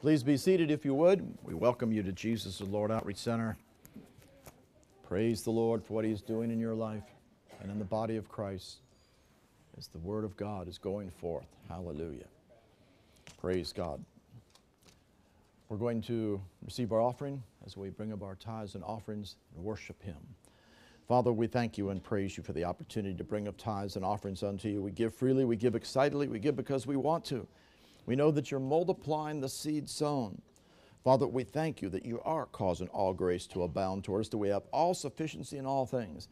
Please be seated if you would. We welcome you to Jesus the Lord Outreach Center. Praise the Lord for what He is doing in your life and in the body of Christ as the Word of God is going forth. Hallelujah. Praise God. We're going to receive our offering as we bring up our tithes and offerings and worship Him. Father, we thank you and praise you for the opportunity to bring up tithes and offerings unto you. We give freely, we give excitedly, we give because we want to. We know that you're multiplying the seed sown. Father, we thank you that you are causing all grace to abound toward us, that we have all sufficiency in all things,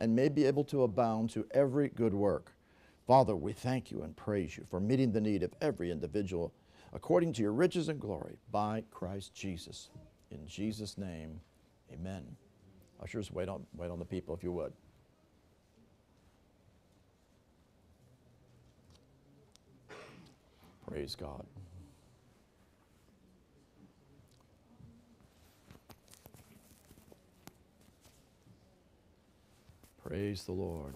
and may be able to abound to every good work. Father, we thank you and praise you for meeting the need of every individual according to your riches and glory by Christ Jesus. In Jesus' name, amen. Ushers, wait on, wait on the people if you would. Praise God. Praise the Lord.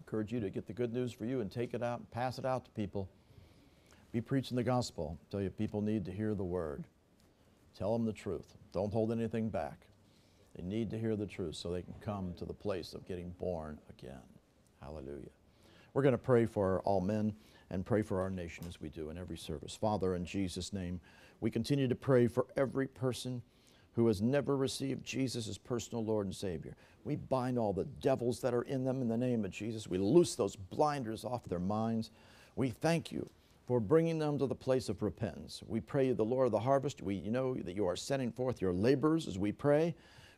Encourage you to get the good news for you and take it out and pass it out to people. Be preaching the gospel. Tell you people need to hear the word. Tell them the truth. Don't hold anything back. They need to hear the truth so they can come to the place of getting born again. Hallelujah. We're going to pray for all men and pray for our nation as we do in every service. Father, in Jesus' name, we continue to pray for every person who has never received Jesus as personal Lord and Savior. We bind all the devils that are in them in the name of Jesus. We loose those blinders off their minds. We thank you for bringing them to the place of repentance. We pray you, the Lord of the harvest. We know that you are sending forth your laborers as we pray.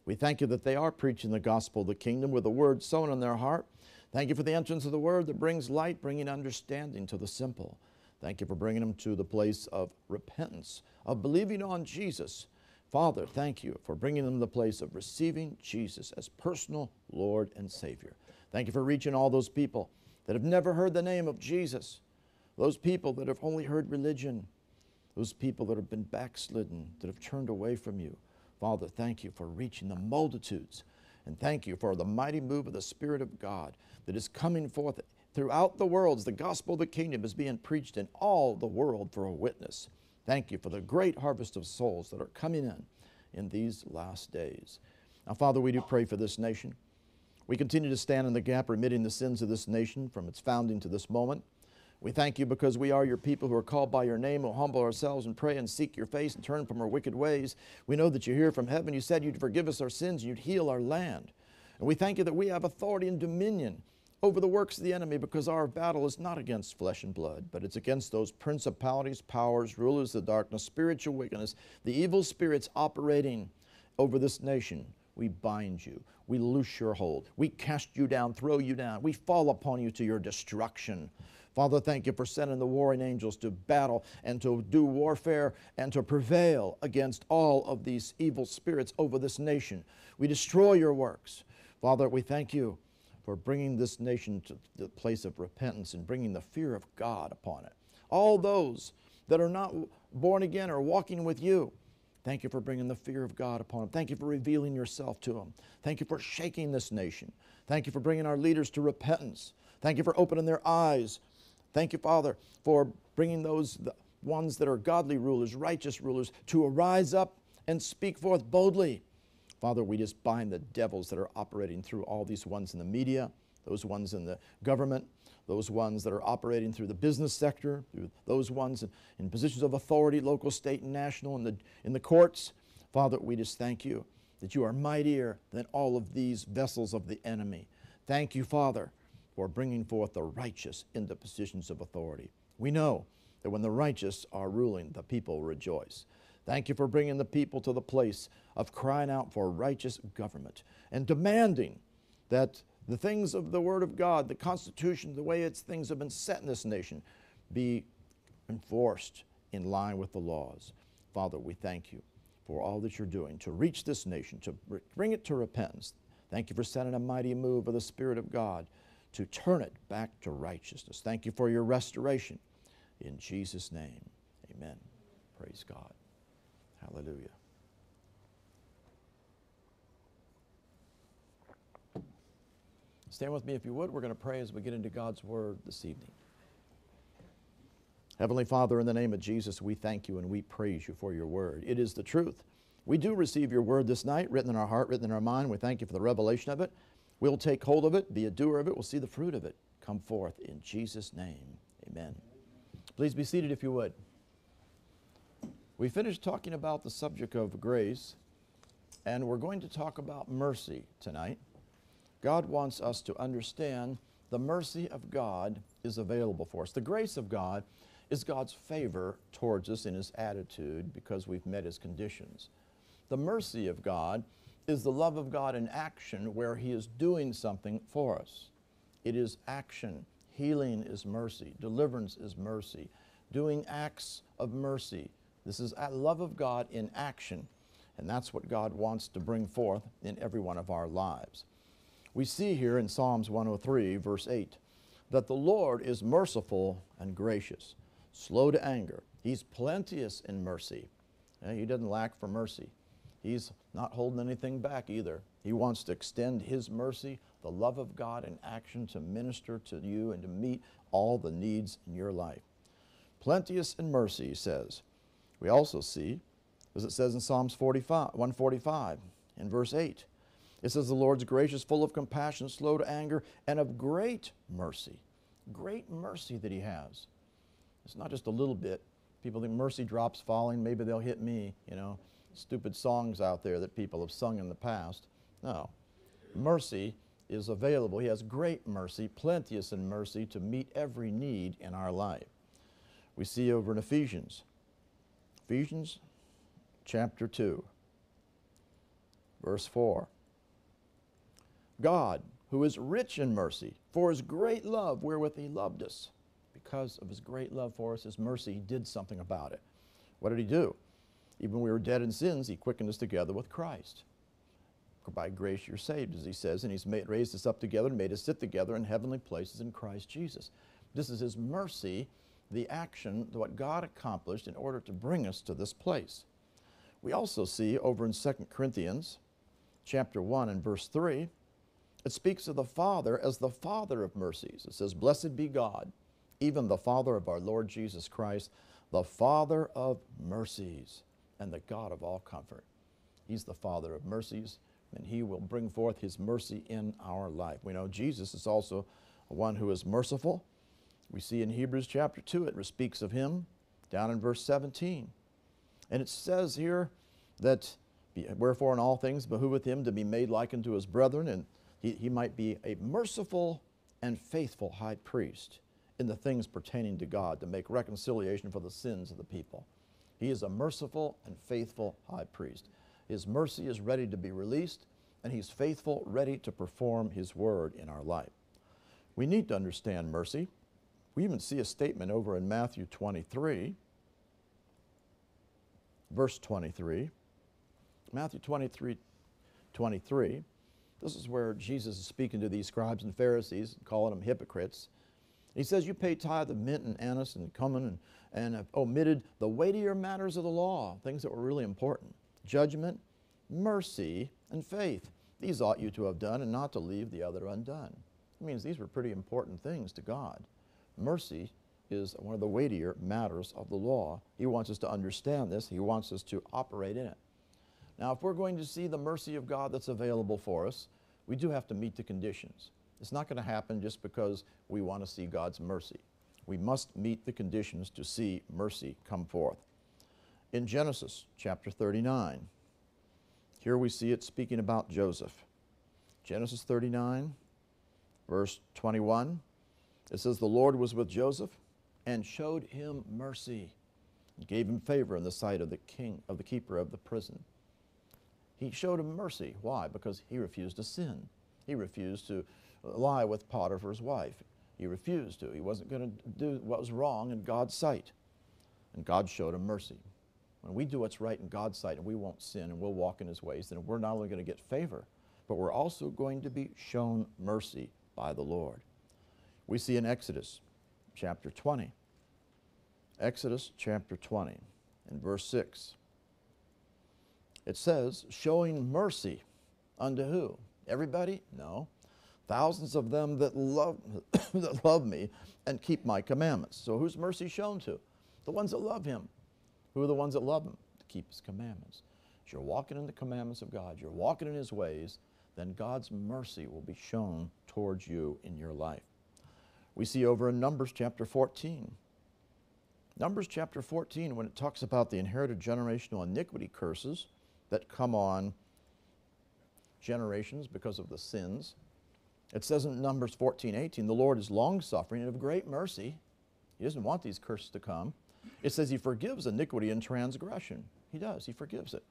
We thank you that they are preaching the gospel of the kingdom with the word sown in their heart. Thank you for the entrance of the word that brings light, bringing understanding to the simple. Thank you for bringing them to the place of repentance, of believing on Jesus. Father, thank you for bringing them to the place of receiving Jesus as personal Lord and Savior. Thank you for reaching all those people that have never heard the name of Jesus, those people that have only heard religion, those people that have been backslidden, that have turned away from you. Father, thank you for reaching the multitudes. And thank you for the mighty move of the Spirit of God that is coming forth throughout the world as the gospel of the kingdom is being preached in all the world for a witness. Thank you for the great harvest of souls that are coming in in these last days. Now, Father, we do pray for this nation. We continue to stand in the gap, remitting the sins of this nation from its founding to this moment. We thank you because we are your people who are called by your name, who humble ourselves and pray and seek your face and turn from our wicked ways. We know that you hear from heaven. You said you'd forgive us our sins and you'd heal our land. And we thank you that we have authority and dominion over the works of the enemy because our battle is not against flesh and blood, but it's against those principalities, powers, rulers of darkness, spiritual wickedness, the evil spirits operating over this nation. We bind you. We loose your hold. We cast you down, throw you down. We fall upon you to your destruction. Father, thank you for sending the warring angels to battle and to do warfare and to prevail against all of these evil spirits over this nation. We destroy your works. Father, we thank you for bringing this nation to the place of repentance and bringing the fear of God upon it. All those that are not born again are walking with you. Thank you for bringing the fear of God upon them. Thank you for revealing yourself to them. Thank you for shaking this nation. Thank you for bringing our leaders to repentance. Thank you for opening their eyes. Thank you, Father, for bringing those ones that are godly rulers, righteous rulers, to arise up and speak forth boldly Father, we just bind the devils that are operating through all these ones in the media, those ones in the government, those ones that are operating through the business sector, through those ones in, in positions of authority, local, state, and national, in the, in the courts. Father, we just thank you that you are mightier than all of these vessels of the enemy. Thank you, Father, for bringing forth the righteous into positions of authority. We know that when the righteous are ruling, the people rejoice. Thank you for bringing the people to the place of crying out for righteous government and demanding that the things of the Word of God, the Constitution, the way its things have been set in this nation, be enforced in line with the laws. Father, we thank you for all that you're doing to reach this nation, to bring it to repentance. Thank you for sending a mighty move of the Spirit of God to turn it back to righteousness. Thank you for your restoration. In Jesus' name, amen. Praise God. Hallelujah. Stand with me if you would. We're going to pray as we get into God's Word this evening. Heavenly Father, in the name of Jesus, we thank you and we praise you for your Word. It is the truth. We do receive your Word this night, written in our heart, written in our mind. We thank you for the revelation of it. We'll take hold of it, be a doer of it. We'll see the fruit of it come forth in Jesus' name. Amen. Please be seated if you would. We finished talking about the subject of grace, and we're going to talk about mercy tonight. God wants us to understand the mercy of God is available for us. The grace of God is God's favor towards us in His attitude because we've met His conditions. The mercy of God is the love of God in action where He is doing something for us. It is action. Healing is mercy. Deliverance is mercy. Doing acts of mercy. This is love of God in action. And that's what God wants to bring forth in every one of our lives. We see here in Psalms 103, verse 8, that the Lord is merciful and gracious, slow to anger. He's plenteous in mercy. He doesn't lack for mercy. He's not holding anything back either. He wants to extend His mercy, the love of God in action to minister to you and to meet all the needs in your life. Plenteous in mercy, he says. We also see, as it says in Psalms 45, 145, in verse 8, it says, The Lord's gracious, full of compassion, slow to anger, and of great mercy. Great mercy that He has. It's not just a little bit. People think mercy drops falling, maybe they'll hit me, you know stupid songs out there that people have sung in the past. No. Mercy is available. He has great mercy, plenteous in mercy to meet every need in our life. We see over in Ephesians, Ephesians chapter 2, verse 4. God, who is rich in mercy, for his great love wherewith he loved us. Because of his great love for us, his mercy, he did something about it. What did he do? Even when we were dead in sins, He quickened us together with Christ. By grace you're saved, as He says, and He's made, raised us up together and made us sit together in heavenly places in Christ Jesus. This is His mercy, the action, what God accomplished in order to bring us to this place. We also see over in 2 Corinthians chapter 1 and verse 3, it speaks of the Father as the Father of mercies. It says, Blessed be God, even the Father of our Lord Jesus Christ, the Father of mercies and the God of all comfort. He's the Father of mercies, and He will bring forth His mercy in our life. We know Jesus is also one who is merciful. We see in Hebrews chapter 2, it speaks of Him down in verse 17. And it says here that, wherefore in all things behoveth Him to be made like unto His brethren, and he, he might be a merciful and faithful high priest in the things pertaining to God to make reconciliation for the sins of the people. He is a merciful and faithful high priest. His mercy is ready to be released, and he's faithful, ready to perform his word in our life. We need to understand mercy. We even see a statement over in Matthew 23, verse 23. Matthew 23, 23. This is where Jesus is speaking to these scribes and Pharisees, calling them hypocrites. He says, You pay tithe of mint and anise and cumin and, and omitted the weightier matters of the law, things that were really important judgment, mercy, and faith. These ought you to have done and not to leave the other undone. It means these were pretty important things to God. Mercy is one of the weightier matters of the law. He wants us to understand this, He wants us to operate in it. Now, if we're going to see the mercy of God that's available for us, we do have to meet the conditions. It's not going to happen just because we want to see God's mercy. We must meet the conditions to see mercy come forth. In Genesis chapter 39, here we see it speaking about Joseph. Genesis 39, verse 21, it says, The Lord was with Joseph and showed him mercy and gave him favor in the sight of the king, of the keeper of the prison. He showed him mercy. Why? Because he refused to sin. He refused to lie with Potiphar's wife. He refused to. He wasn't going to do what was wrong in God's sight. And God showed him mercy. When we do what's right in God's sight and we won't sin and we'll walk in his ways, then we're not only going to get favor, but we're also going to be shown mercy by the Lord. We see in Exodus chapter 20. Exodus chapter 20 in verse 6. It says, showing mercy unto who? Everybody? No thousands of them that love, that love me and keep my commandments. So who's mercy shown to? The ones that love him. Who are the ones that love him? To keep his commandments. If you're walking in the commandments of God, you're walking in his ways, then God's mercy will be shown towards you in your life. We see over in Numbers chapter 14. Numbers chapter 14, when it talks about the inherited generational iniquity curses that come on generations because of the sins, it says in Numbers 14, 18, the Lord is long suffering and of great mercy. He doesn't want these curses to come. It says he forgives iniquity and transgression. He does, he forgives it.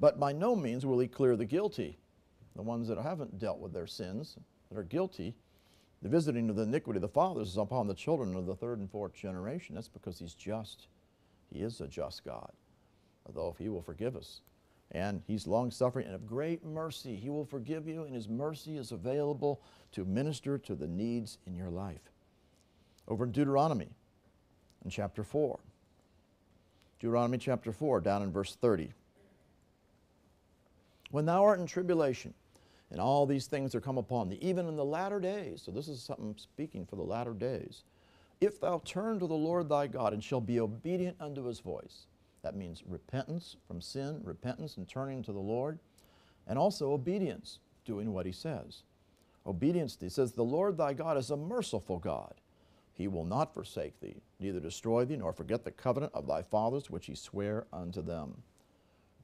But by no means will he clear the guilty, the ones that haven't dealt with their sins, that are guilty. The visiting of the iniquity of the fathers is upon the children of the third and fourth generation. That's because he's just. He is a just God. Although if he will forgive us, and he's long suffering and of great mercy. He will forgive you, and his mercy is available to minister to the needs in your life. Over in Deuteronomy, in chapter 4. Deuteronomy chapter 4, down in verse 30. When thou art in tribulation, and all these things are come upon thee, even in the latter days. So, this is something speaking for the latter days. If thou turn to the Lord thy God and shall be obedient unto his voice, that means repentance from sin, repentance and turning to the Lord, and also obedience, doing what he says. Obedience, he says, The Lord thy God is a merciful God. He will not forsake thee, neither destroy thee, nor forget the covenant of thy fathers which he sware unto them.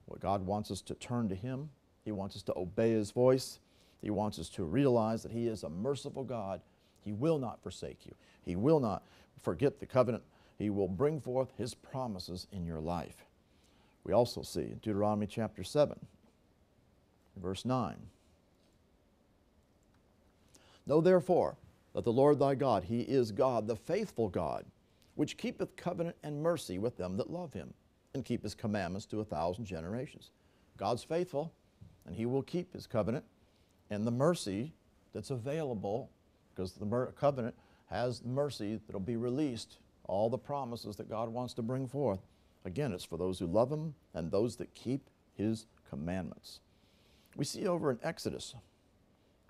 What God wants us to turn to him, he wants us to obey his voice, he wants us to realize that he is a merciful God. He will not forsake you. He will not forget the covenant he will bring forth His promises in your life. We also see in Deuteronomy chapter 7, verse 9. Know therefore that the Lord thy God, He is God, the faithful God, which keepeth covenant and mercy with them that love Him, and keep His commandments to a thousand generations. God's faithful, and He will keep His covenant and the mercy that's available, because the covenant has mercy that'll be released all the promises that God wants to bring forth. Again, it's for those who love Him and those that keep His commandments. We see over in Exodus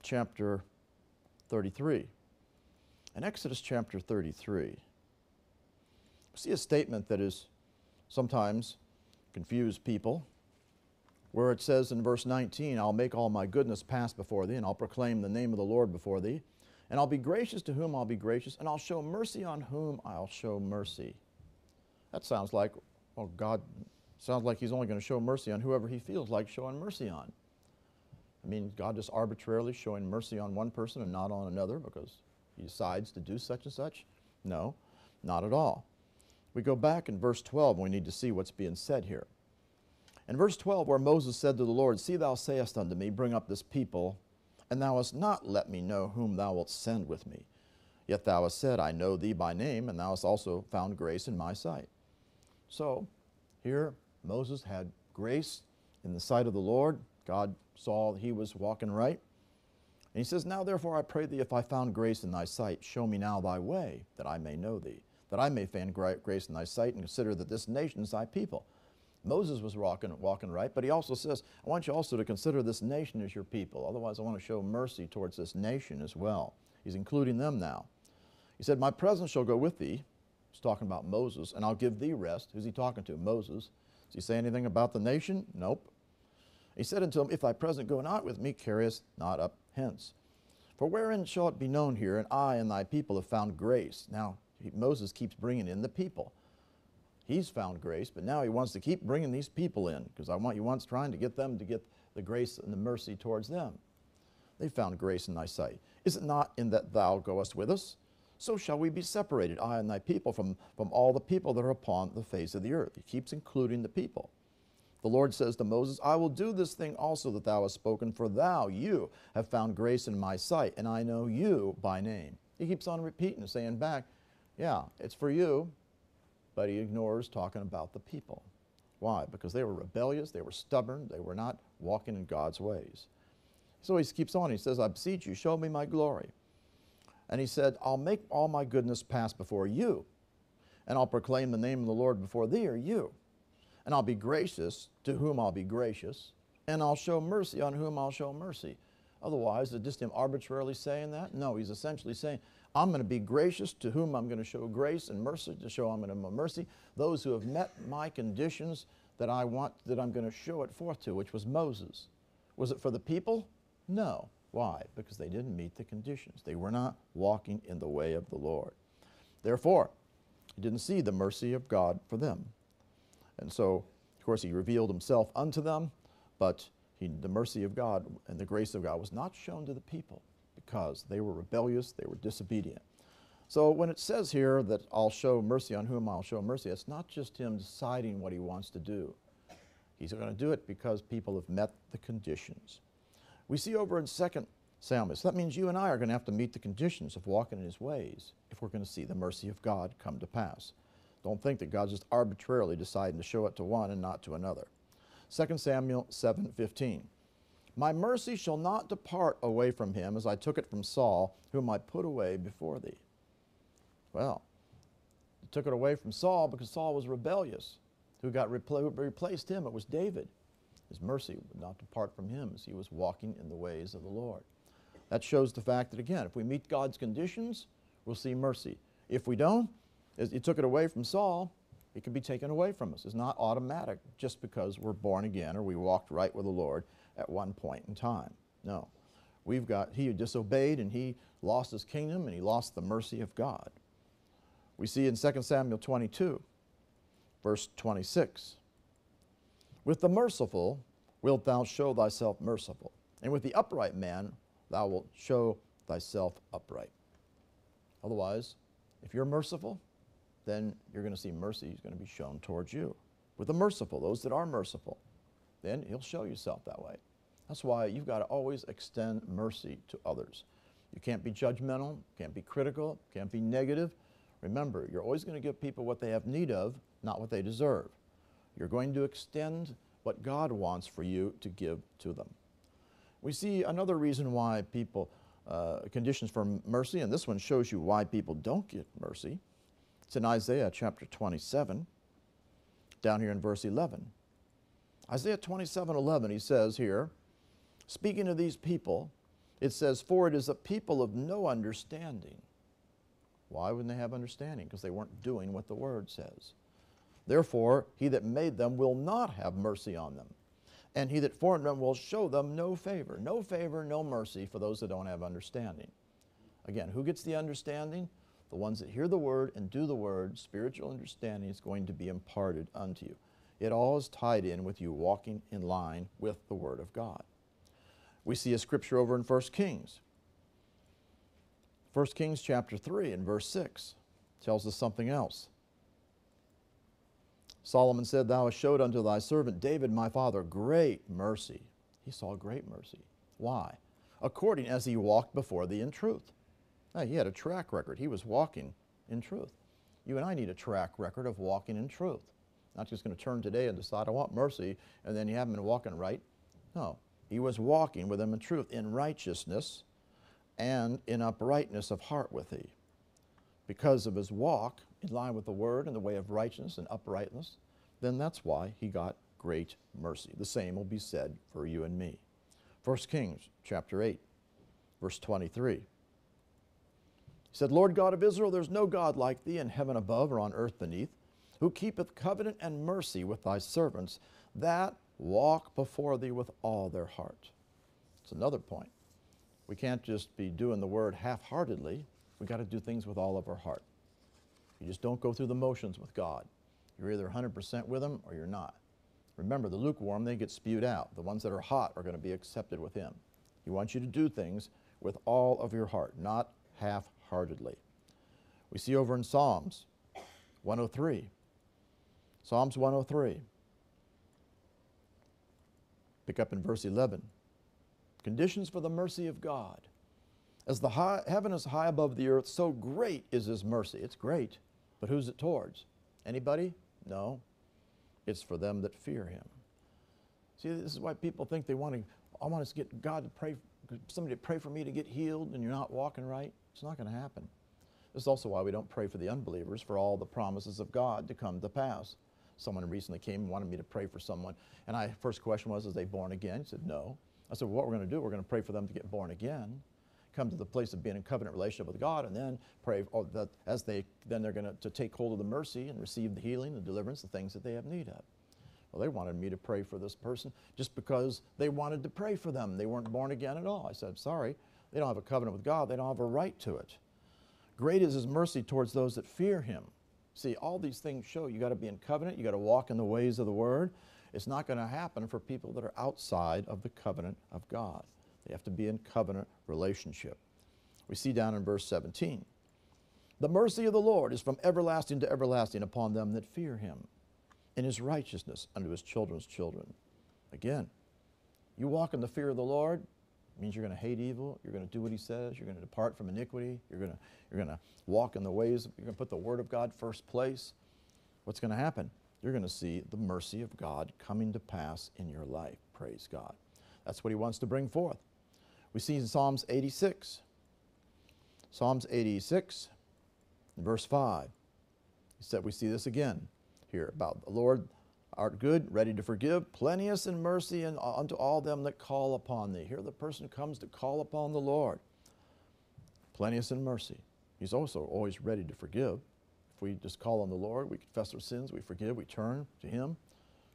chapter 33. In Exodus chapter 33, we see a statement that is sometimes confused people, where it says in verse 19, I'll make all my goodness pass before thee, and I'll proclaim the name of the Lord before thee. And I'll be gracious to whom I'll be gracious, and I'll show mercy on whom I'll show mercy. That sounds like, well, God sounds like He's only going to show mercy on whoever He feels like showing mercy on. I mean, God just arbitrarily showing mercy on one person and not on another because He decides to do such and such? No, not at all. We go back in verse 12 and we need to see what's being said here. In verse 12, where Moses said to the Lord, See, thou sayest unto me, Bring up this people and thou hast not let me know whom thou wilt send with me. Yet thou hast said, I know thee by name, and thou hast also found grace in my sight. So here Moses had grace in the sight of the Lord. God saw he was walking right. And he says, Now therefore I pray thee, if I found grace in thy sight, show me now thy way, that I may know thee, that I may find grace in thy sight, and consider that this nation is thy people. Moses was walking, walking right, but he also says, I want you also to consider this nation as your people. Otherwise, I want to show mercy towards this nation as well. He's including them now. He said, My presence shall go with thee. He's talking about Moses, and I'll give thee rest. Who's he talking to? Moses. Does he say anything about the nation? Nope. He said unto him, If thy presence go not with me, carry us not up hence. For wherein shall it be known here, and I and thy people have found grace? Now, Moses keeps bringing in the people. He's found grace, but now he wants to keep bringing these people in because I want you once trying to get them to get the grace and the mercy towards them. They found grace in thy sight. Is it not in that thou goest with us? So shall we be separated, I and thy people, from, from all the people that are upon the face of the earth. He keeps including the people. The Lord says to Moses, I will do this thing also that thou hast spoken, for thou, you, have found grace in my sight, and I know you by name. He keeps on repeating, saying back, Yeah, it's for you, but he ignores talking about the people. Why? Because they were rebellious, they were stubborn, they were not walking in God's ways. So he keeps on. He says, I beseech you, show me my glory. And he said, I'll make all my goodness pass before you, and I'll proclaim the name of the Lord before thee or you. And I'll be gracious to whom I'll be gracious, and I'll show mercy on whom I'll show mercy. Otherwise, is just him arbitrarily saying that? No, he's essentially saying, I'm going to be gracious to whom I'm going to show grace and mercy to show I'm going to mercy. Those who have met my conditions that I want, that I'm going to show it forth to, which was Moses. Was it for the people? No. Why? Because they didn't meet the conditions. They were not walking in the way of the Lord. Therefore, he didn't see the mercy of God for them. And so, of course, he revealed himself unto them, but he, the mercy of God and the grace of God was not shown to the people because they were rebellious, they were disobedient. So when it says here that I'll show mercy on whom I'll show mercy, it's not just him deciding what he wants to do. He's going to do it because people have met the conditions. We see over in 2 Samuel, so that means you and I are going to have to meet the conditions of walking in his ways if we're going to see the mercy of God come to pass. Don't think that God's just arbitrarily deciding to show it to one and not to another. 2 Samuel 7:15. My mercy shall not depart away from him as I took it from Saul, whom I put away before thee. Well, he took it away from Saul because Saul was rebellious. Who got repl- who replaced him? It was David. His mercy would not depart from him as he was walking in the ways of the Lord. That shows the fact that, again, if we meet God's conditions, we'll see mercy. If we don't, as he took it away from Saul, it can be taken away from us. It's not automatic just because we're born again or we walked right with the Lord at one point in time. No. We've got, he disobeyed and he lost his kingdom and he lost the mercy of God. We see in 2 Samuel 22, verse 26 With the merciful wilt thou show thyself merciful, and with the upright man thou wilt show thyself upright. Otherwise, if you're merciful, then you're going to see mercy is going to be shown towards you. With the merciful, those that are merciful, then he'll show yourself that way. That's why you've got to always extend mercy to others. You can't be judgmental, can't be critical, can't be negative. Remember, you're always going to give people what they have need of, not what they deserve. You're going to extend what God wants for you to give to them. We see another reason why people, uh, conditions for mercy, and this one shows you why people don't get mercy. It's in Isaiah chapter 27, down here in verse 11. Isaiah 27 11, he says here, speaking of these people, it says, For it is a people of no understanding. Why wouldn't they have understanding? Because they weren't doing what the word says. Therefore, he that made them will not have mercy on them, and he that formed them will show them no favor. No favor, no mercy for those that don't have understanding. Again, who gets the understanding? The ones that hear the word and do the word, spiritual understanding is going to be imparted unto you. It all is tied in with you walking in line with the word of God. We see a scripture over in 1 Kings. 1 Kings chapter 3 and verse 6 tells us something else. Solomon said, Thou hast showed unto thy servant David my father great mercy. He saw great mercy. Why? According as he walked before thee in truth. Now, he had a track record. He was walking in truth. You and I need a track record of walking in truth. Not just going to turn today and decide, I want mercy, and then you haven't been walking right. No. He was walking with him in truth, in righteousness, and in uprightness of heart with thee. Because of his walk in line with the word and the way of righteousness and uprightness, then that's why he got great mercy. The same will be said for you and me. 1 Kings chapter 8, verse 23. He said, Lord God of Israel, there's no God like thee in heaven above or on earth beneath, who keepeth covenant and mercy with thy servants that walk before thee with all their heart. It's another point. We can't just be doing the word half heartedly. We got to do things with all of our heart. You just don't go through the motions with God. You're either 100% with Him or you're not. Remember, the lukewarm, they get spewed out. The ones that are hot are going to be accepted with Him. He wants you to do things with all of your heart, not half heartedly. We see over in Psalms 103. Psalms 103. Pick up in verse 11. Conditions for the mercy of God. As the high, heaven is high above the earth, so great is His mercy. It's great, but who's it towards? Anybody? No. It's for them that fear Him. See, this is why people think they want to, I want to get God to pray, somebody to pray for me to get healed, and you're not walking right. It's not going to happen. This is also why we don't pray for the unbelievers for all the promises of God to come to pass. Someone recently came and wanted me to pray for someone, and I first question was, "Is they born again?" He said, "No." I said, well, what we're going to do, we're going to pray for them to get born again, come to the place of being in covenant relationship with God, and then pray oh, that as they, then they're going to, to take hold of the mercy and receive the healing, the deliverance, the things that they have need of. Well, they wanted me to pray for this person just because they wanted to pray for them. They weren't born again at all. I said, sorry, they don't have a covenant with God. They don't have a right to it. Great is his mercy towards those that fear him. See, all these things show you got to be in covenant, you got to walk in the ways of the word. It's not going to happen for people that are outside of the covenant of God. They have to be in covenant relationship. We see down in verse 17 The mercy of the Lord is from everlasting to everlasting upon them that fear him, and his righteousness unto his children's children. Again, you walk in the fear of the Lord, it means you're going to hate evil, you're going to do what he says, you're going to depart from iniquity, you're going to, you're going to walk in the ways, you're going to put the word of God first place. What's going to happen? You're going to see the mercy of God coming to pass in your life. Praise God. That's what he wants to bring forth. We see in Psalms 86. Psalms 86, verse 5. He said, we see this again here about the Lord art good, ready to forgive, plenteous in mercy and unto all them that call upon thee. Here the person comes to call upon the Lord. Plenteous in mercy. He's also always ready to forgive. If we just call on the Lord, we confess our sins, we forgive, we turn to Him,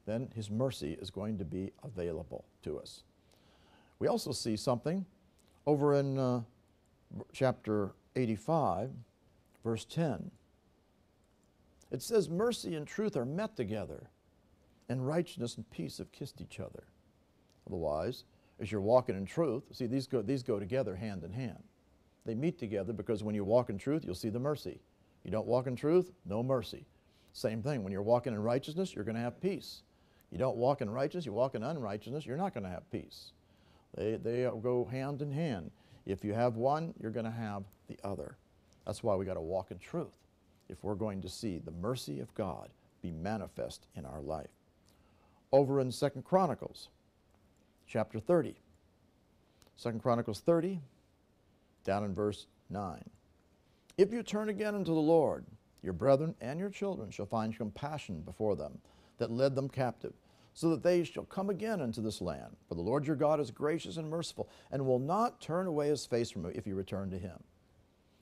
then His mercy is going to be available to us. We also see something over in uh, chapter 85, verse 10. It says, Mercy and truth are met together, and righteousness and peace have kissed each other. Otherwise, as you're walking in truth, see, these go, these go together hand in hand. They meet together because when you walk in truth, you'll see the mercy. You don't walk in truth, no mercy. Same thing, when you're walking in righteousness, you're going to have peace. You don't walk in righteousness, you walk in unrighteousness, you're not going to have peace. They, they go hand in hand. If you have one, you're going to have the other. That's why we got to walk in truth if we're going to see the mercy of God be manifest in our life. Over in Second Chronicles, chapter 30. Second Chronicles 30, down in verse 9. If you turn again unto the Lord, your brethren and your children shall find compassion before them that led them captive so that they shall come again into this land. For the Lord your God is gracious and merciful, and will not turn away his face from you if you return to him.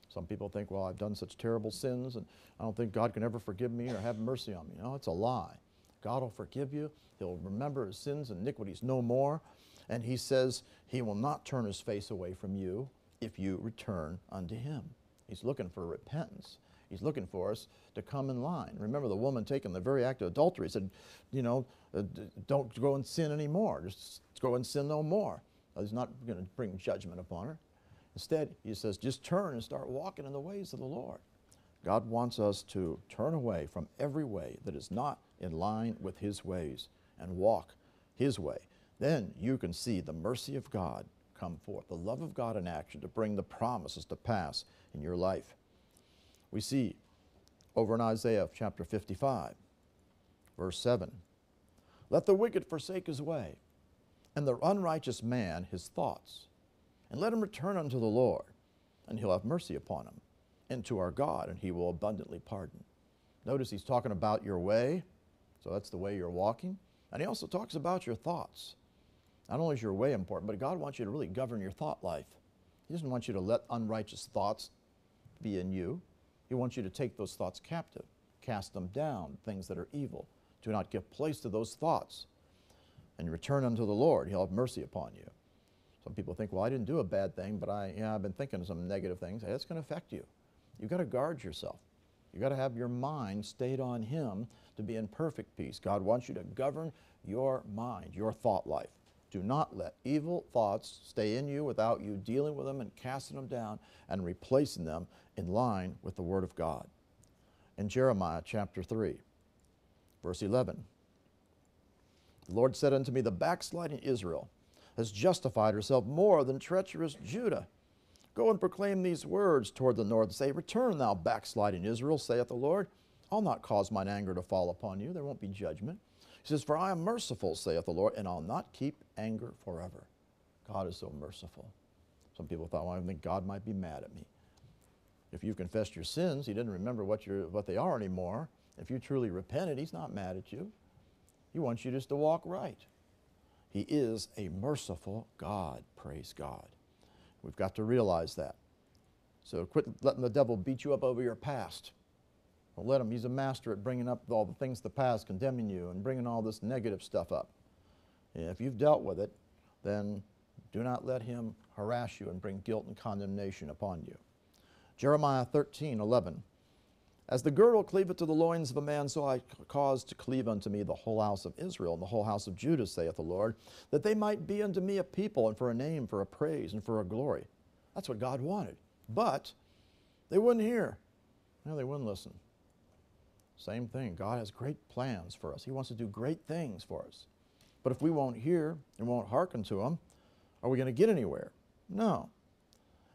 Some people think, well, I've done such terrible sins, and I don't think God can ever forgive me or have mercy on me. No, it's a lie. God will forgive you. He'll remember his sins and iniquities no more. And he says he will not turn his face away from you if you return unto him. He's looking for repentance. He's looking for us to come in line. Remember the woman taking the very act of adultery said, you know, uh, don't go and sin anymore. Just go and sin no more. He's not going to bring judgment upon her. Instead, he says, just turn and start walking in the ways of the Lord. God wants us to turn away from every way that is not in line with His ways and walk His way. Then you can see the mercy of God come forth, the love of God in action to bring the promises to pass in your life we see over in Isaiah chapter 55, verse 7. Let the wicked forsake his way, and the unrighteous man his thoughts, and let him return unto the Lord, and he'll have mercy upon him, and to our God, and he will abundantly pardon. Notice he's talking about your way, so that's the way you're walking, and he also talks about your thoughts. Not only is your way important, but God wants you to really govern your thought life. He doesn't want you to let unrighteous thoughts be in you. He wants you to take those thoughts captive, cast them down, things that are evil. Do not give place to those thoughts. And return unto the Lord. He'll have mercy upon you. Some people think, well, I didn't do a bad thing, but I, yeah, I've been thinking some negative things. Hey, that's going to affect you. You've got to guard yourself. You've got to have your mind stayed on Him to be in perfect peace. God wants you to govern your mind, your thought life. Do not let evil thoughts stay in you without you dealing with them and casting them down and replacing them in line with the Word of God. In Jeremiah chapter 3, verse 11, the Lord said unto me, The backsliding Israel has justified herself more than treacherous Judah. Go and proclaim these words toward the north. Say, Return, thou backsliding Israel, saith the Lord. I'll not cause mine anger to fall upon you. There won't be judgment. He says, For I am merciful, saith the Lord, and I'll not keep anger forever. God is so merciful. Some people thought, well, I think God might be mad at me. If you've confessed your sins, He didn't remember what, what they are anymore. If you truly repented, He's not mad at you. He wants you just to walk right. He is a merciful God. Praise God. We've got to realize that. So quit letting the devil beat you up over your past. Don't let him. He's a master at bringing up all the things of the past, condemning you, and bringing all this negative stuff up. And if you've dealt with it, then do not let him harass you and bring guilt and condemnation upon you. Jeremiah 13, 11. As the girdle cleaveth to the loins of a man, so I caused to cleave unto me the whole house of Israel and the whole house of Judah, saith the Lord, that they might be unto me a people and for a name, for a praise, and for a glory. That's what God wanted. But they wouldn't hear. No, they wouldn't listen. Same thing. God has great plans for us. He wants to do great things for us. But if we won't hear and won't hearken to Him, are we going to get anywhere? No.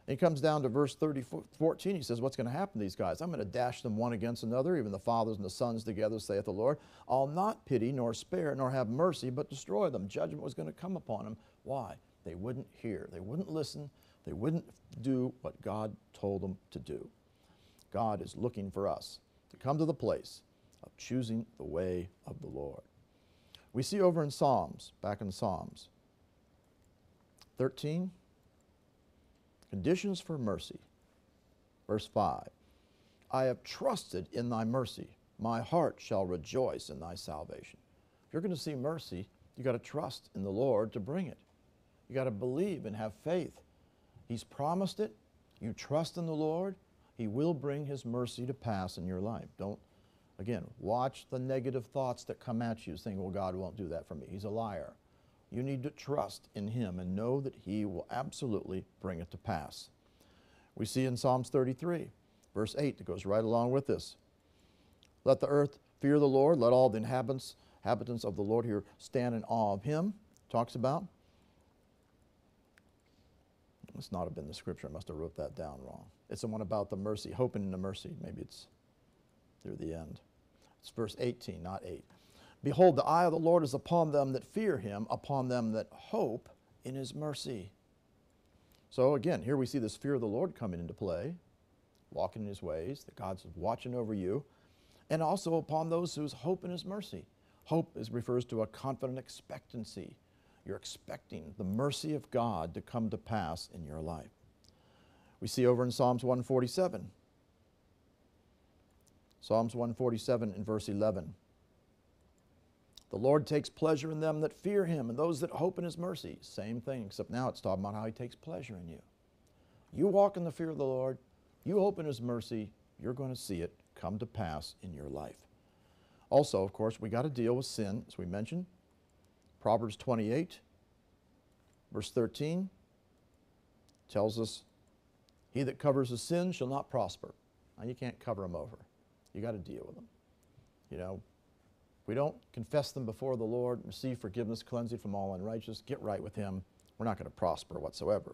And he comes down to verse 30, 14. He says, What's going to happen to these guys? I'm going to dash them one against another, even the fathers and the sons together, saith the Lord. I'll not pity, nor spare, nor have mercy, but destroy them. Judgment was going to come upon them. Why? They wouldn't hear, they wouldn't listen, they wouldn't do what God told them to do. God is looking for us to come to the place of choosing the way of the Lord. We see over in Psalms, back in Psalms 13, Conditions for mercy. Verse 5 I have trusted in thy mercy. My heart shall rejoice in thy salvation. If you're going to see mercy, you got to trust in the Lord to bring it. You got to believe and have faith. He's promised it. You trust in the Lord, He will bring His mercy to pass in your life. Don't, again, watch the negative thoughts that come at you saying, well, God won't do that for me. He's a liar. You need to trust in Him and know that He will absolutely bring it to pass. We see in Psalms 33, verse 8, that goes right along with this. Let the earth fear the Lord, let all the inhabitants, inhabitants of the Lord here stand in awe of Him. Talks about. Must not have been the scripture. I must have wrote that down wrong. It's the one about the mercy, hoping in the mercy. Maybe it's near the end. It's verse 18, not 8. Behold, the eye of the Lord is upon them that fear him, upon them that hope in his mercy. So again, here we see this fear of the Lord coming into play, walking in his ways, that God's watching over you, and also upon those whose hope in his mercy. Hope is, refers to a confident expectancy. You're expecting the mercy of God to come to pass in your life. We see over in Psalms 147. Psalms 147 in verse 11. The Lord takes pleasure in them that fear him and those that hope in his mercy. Same thing, except now it's talking about how he takes pleasure in you. You walk in the fear of the Lord, you hope in his mercy, you're going to see it come to pass in your life. Also, of course, we got to deal with sin, as we mentioned. Proverbs 28, verse 13, tells us, He that covers his sin shall not prosper. Now, you can't cover them over. You got to deal with them. You know, we don't confess them before the Lord, receive forgiveness, cleansing from all unrighteousness, get right with Him, we're not going to prosper whatsoever.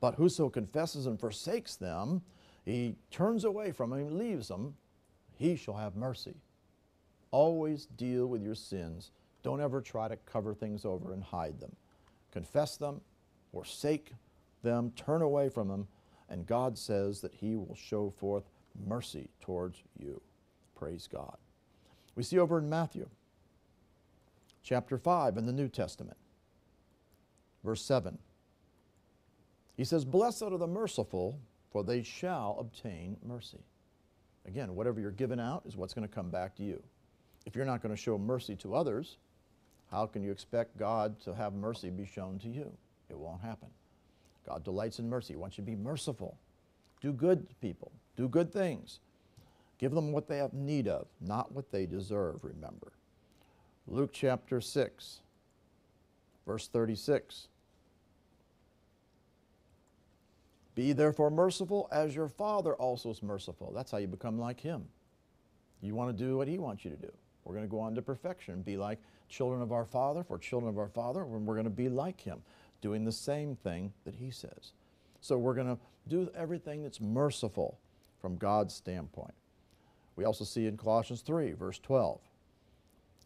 But whoso confesses and forsakes them, he turns away from them, leaves them, he shall have mercy. Always deal with your sins. Don't ever try to cover things over and hide them. Confess them, forsake them, turn away from them, and God says that He will show forth mercy towards you. Praise God. We see over in Matthew chapter 5 in the New Testament, verse 7. He says, Blessed are the merciful, for they shall obtain mercy. Again, whatever you're giving out is what's going to come back to you. If you're not going to show mercy to others, how can you expect God to have mercy be shown to you? It won't happen. God delights in mercy. He wants you to be merciful. Do good to people. Do good things. Give them what they have need of, not what they deserve, remember. Luke chapter 6, verse 36. Be therefore merciful as your Father also is merciful. That's how you become like Him. You want to do what He wants you to do. We're going to go on to perfection, be like children of our Father. For children of our Father, when we're going to be like Him, doing the same thing that He says. So we're going to do everything that's merciful from God's standpoint. We also see in Colossians 3, verse 12.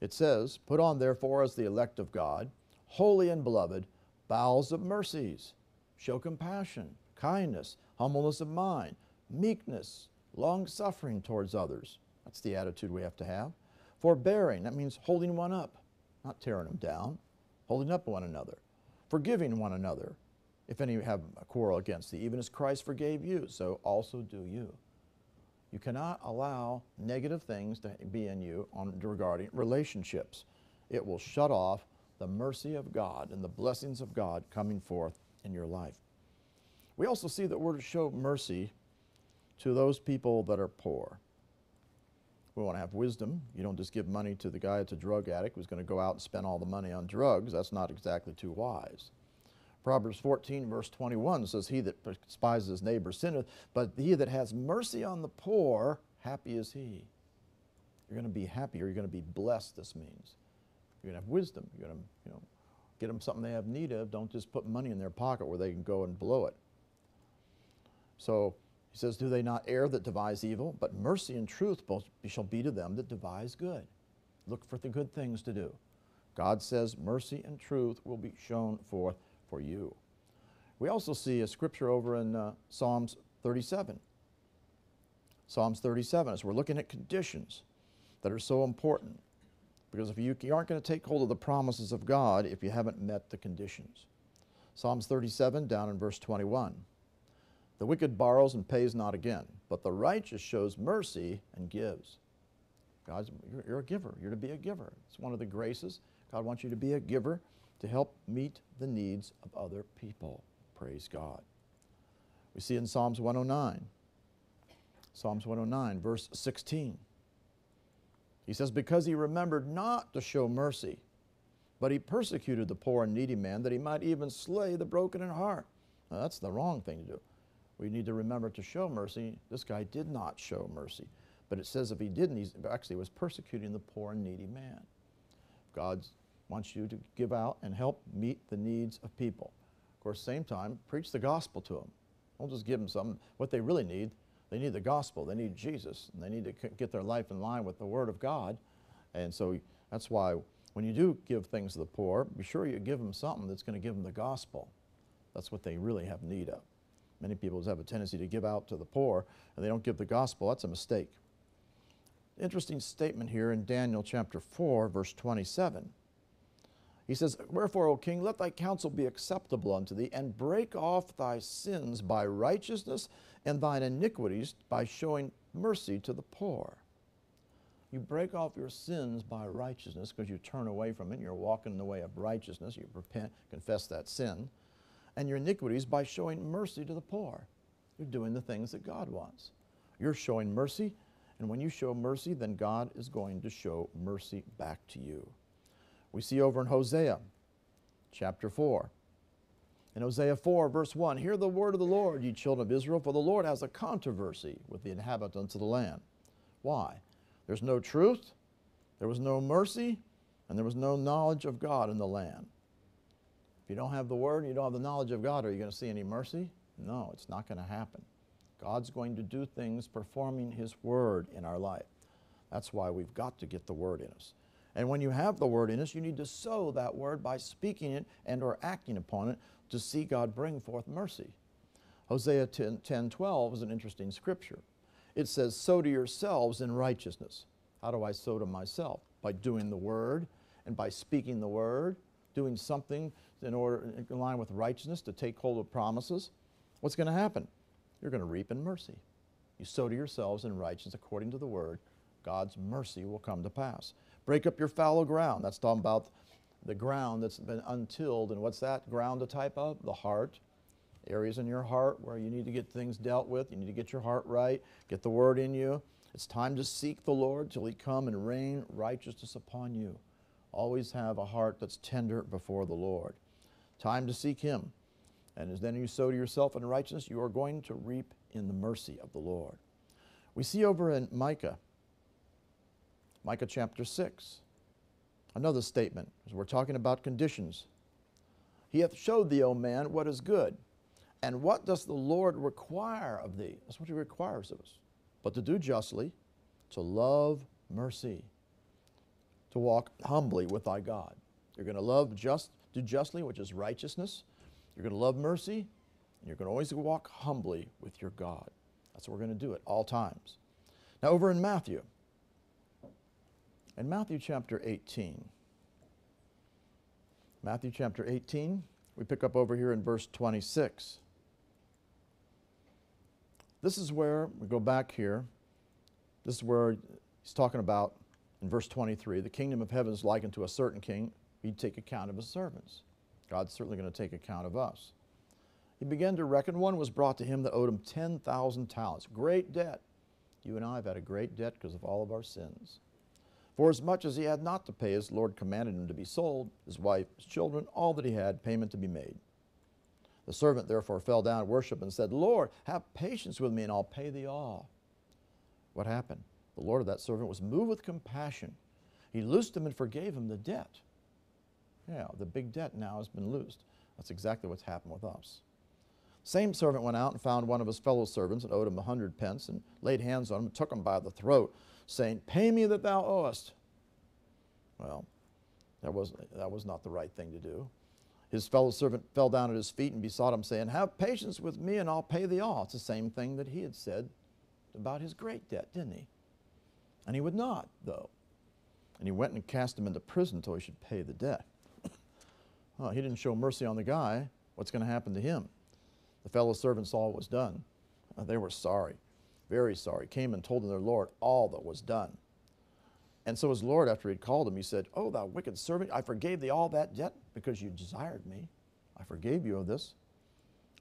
It says, Put on therefore as the elect of God, holy and beloved, bowels of mercies, show compassion, kindness, humbleness of mind, meekness, long suffering towards others. That's the attitude we have to have. Forbearing, that means holding one up, not tearing them down. holding up one another, forgiving one another. If any have a quarrel against thee, even as Christ forgave you, so also do you. You cannot allow negative things to be in you on, regarding relationships. It will shut off the mercy of God and the blessings of God coming forth in your life. We also see that we're to show mercy to those people that are poor. We want to have wisdom. You don't just give money to the guy that's a drug addict who's going to go out and spend all the money on drugs. That's not exactly too wise. Proverbs 14, verse 21 says, He that despises his neighbor sinneth, but he that has mercy on the poor, happy is he. You're going to be happy or you're going to be blessed, this means. You're going to have wisdom. You're going to you know, get them something they have need of. Don't just put money in their pocket where they can go and blow it. So he says, Do they not err that devise evil? But mercy and truth both shall be to them that devise good. Look for the good things to do. God says mercy and truth will be shown forth for you. We also see a scripture over in uh, Psalms 37. Psalms 37, as we're looking at conditions that are so important. Because if you, you aren't going to take hold of the promises of God if you haven't met the conditions. Psalms 37, down in verse 21. The wicked borrows and pays not again, but the righteous shows mercy and gives. God's, you're, you're a giver. You're to be a giver. It's one of the graces. God wants you to be a giver to help meet the needs of other people. Praise God. We see in Psalms 109, Psalms 109, verse 16. He says, Because he remembered not to show mercy, but he persecuted the poor and needy man, that he might even slay the broken in heart. Now, that's the wrong thing to do. We need to remember to show mercy. This guy did not show mercy. But it says if he didn't, he actually was persecuting the poor and needy man. God wants you to give out and help meet the needs of people. Of course, same time, preach the gospel to them. Don't just give them something. What they really need, they need the gospel. They need Jesus. And they need to get their life in line with the Word of God. And so that's why when you do give things to the poor, be sure you give them something that's going to give them the gospel. That's what they really have need of. Many people have a tendency to give out to the poor and they don't give the gospel. That's a mistake. Interesting statement here in Daniel chapter 4, verse 27. He says, Wherefore, O king, let thy counsel be acceptable unto thee, and break off thy sins by righteousness, and thine iniquities by showing mercy to the poor. You break off your sins by righteousness because you turn away from it. You're walking in the way of righteousness. You repent, confess that sin and your iniquities by showing mercy to the poor. You're doing the things that God wants. You're showing mercy, and when you show mercy, then God is going to show mercy back to you. We see over in Hosea chapter 4. In Hosea 4, verse 1, Hear the word of the Lord, ye children of Israel, for the Lord has a controversy with the inhabitants of the land. Why? There's no truth, there was no mercy, and there was no knowledge of God in the land. If you don't have the Word you don't have the knowledge of God, are you going to see any mercy? No, it's not going to happen. God's going to do things performing His Word in our life. That's why we've got to get the Word in us. And when you have the Word in us, you need to sow that Word by speaking it and or acting upon it to see God bring forth mercy. Hosea 10, 10 12 is an interesting scripture. It says, Sow to yourselves in righteousness. How do I sow to myself? By doing the Word and by speaking the Word, doing something in order in line with righteousness to take hold of promises, what's going to happen? You're going to reap in mercy. You sow to yourselves in righteousness according to the word, God's mercy will come to pass. Break up your fallow ground. That's talking about the ground that's been untilled. And what's that ground a type of? The heart. Areas in your heart where you need to get things dealt with. You need to get your heart right, get the word in you. It's time to seek the Lord till he come and rain righteousness upon you. Always have a heart that's tender before the Lord. Time to seek Him. And as then you sow to yourself in righteousness, you are going to reap in the mercy of the Lord. We see over in Micah, Micah chapter 6, another statement, as we're talking about conditions. He hath showed thee, O man, what is good. And what does the Lord require of thee? That's what He requires of us. But to do justly, to love mercy, to walk humbly with thy God. You're going to love just do justly, which is righteousness. You're going to love mercy, and you're going to always walk humbly with your God. That's what we're going to do at all times. Now, over in Matthew, in Matthew chapter 18, Matthew chapter 18, we pick up over here in verse 26. This is where, we go back here, this is where he's talking about in verse 23 the kingdom of heaven is likened to a certain king. He'd take account of his servants. God's certainly going to take account of us. He began to reckon. One was brought to him that owed him 10,000 talents. Great debt. You and I have had a great debt because of all of our sins. For as much as he had not to pay, his Lord commanded him to be sold, his wife, his children, all that he had, payment to be made. The servant therefore fell down and worshiped and said, Lord, have patience with me and I'll pay thee all. What happened? The Lord of that servant was moved with compassion. He loosed him and forgave him the debt. Yeah, the big debt now has been loosed. That's exactly what's happened with us. Same servant went out and found one of his fellow servants and owed him a hundred pence and laid hands on him and took him by the throat, saying, Pay me that thou owest. Well, that was, that was not the right thing to do. His fellow servant fell down at his feet and besought him, saying, Have patience with me and I'll pay thee all. It's the same thing that he had said about his great debt, didn't he? And he would not, though. And he went and cast him into prison until he should pay the debt. well, he didn't show mercy on the guy. What's going to happen to him? The fellow servant saw what was done. Uh, they were sorry, very sorry. Came and told their Lord all that was done. And so his Lord, after he had called him, he said, Oh, thou wicked servant, I forgave thee all that debt because you desired me. I forgave you of this.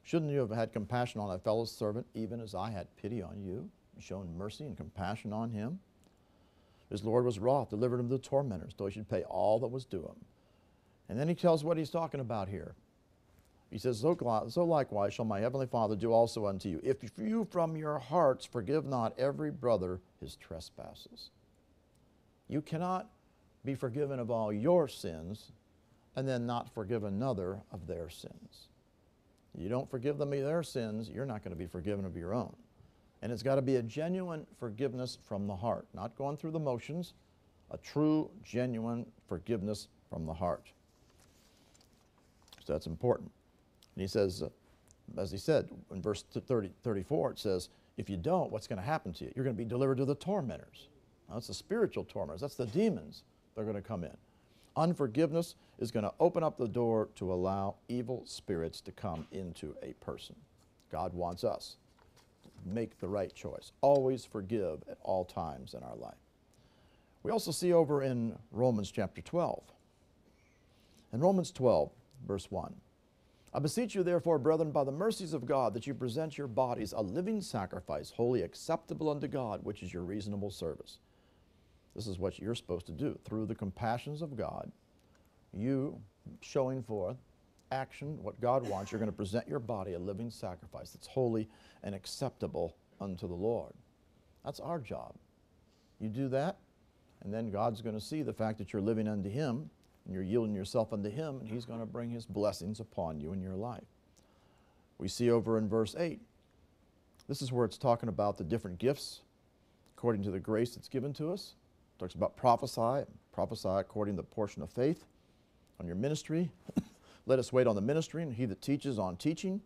Shouldn't you have had compassion on thy fellow servant, even as I had pity on you, and shown mercy and compassion on him? His Lord was wroth, delivered him to the tormentors, though he should pay all that was due him. And then he tells what he's talking about here. He says, so, so likewise shall my heavenly Father do also unto you, if you from your hearts forgive not every brother his trespasses. You cannot be forgiven of all your sins and then not forgive another of their sins. You don't forgive them of their sins, you're not going to be forgiven of your own. And it's got to be a genuine forgiveness from the heart, not going through the motions, a true, genuine forgiveness from the heart. So that's important. And he says, uh, as he said in verse 30, 34, it says, if you don't, what's going to happen to you? You're going to be delivered to the tormentors. Now, that's the spiritual tormentors. That's the demons that are going to come in. Unforgiveness is going to open up the door to allow evil spirits to come into a person. God wants us to make the right choice. Always forgive at all times in our life. We also see over in Romans chapter 12. In Romans 12, verse 1, I beseech you, therefore, brethren, by the mercies of God, that you present your bodies a living sacrifice, wholly acceptable unto God, which is your reasonable service. This is what you're supposed to do. Through the compassions of God, you showing forth action, what God wants, you're going to present your body a living sacrifice that's holy and acceptable unto the Lord. That's our job. You do that, and then God's going to see the fact that you're living unto Him and you're yielding yourself unto Him, and He's going to bring His blessings upon you in your life. We see over in verse 8, this is where it's talking about the different gifts according to the grace that's given to us. It talks about prophesy, prophesy according to the portion of faith on your ministry. Let us wait on the ministry, and he that teaches on teaching.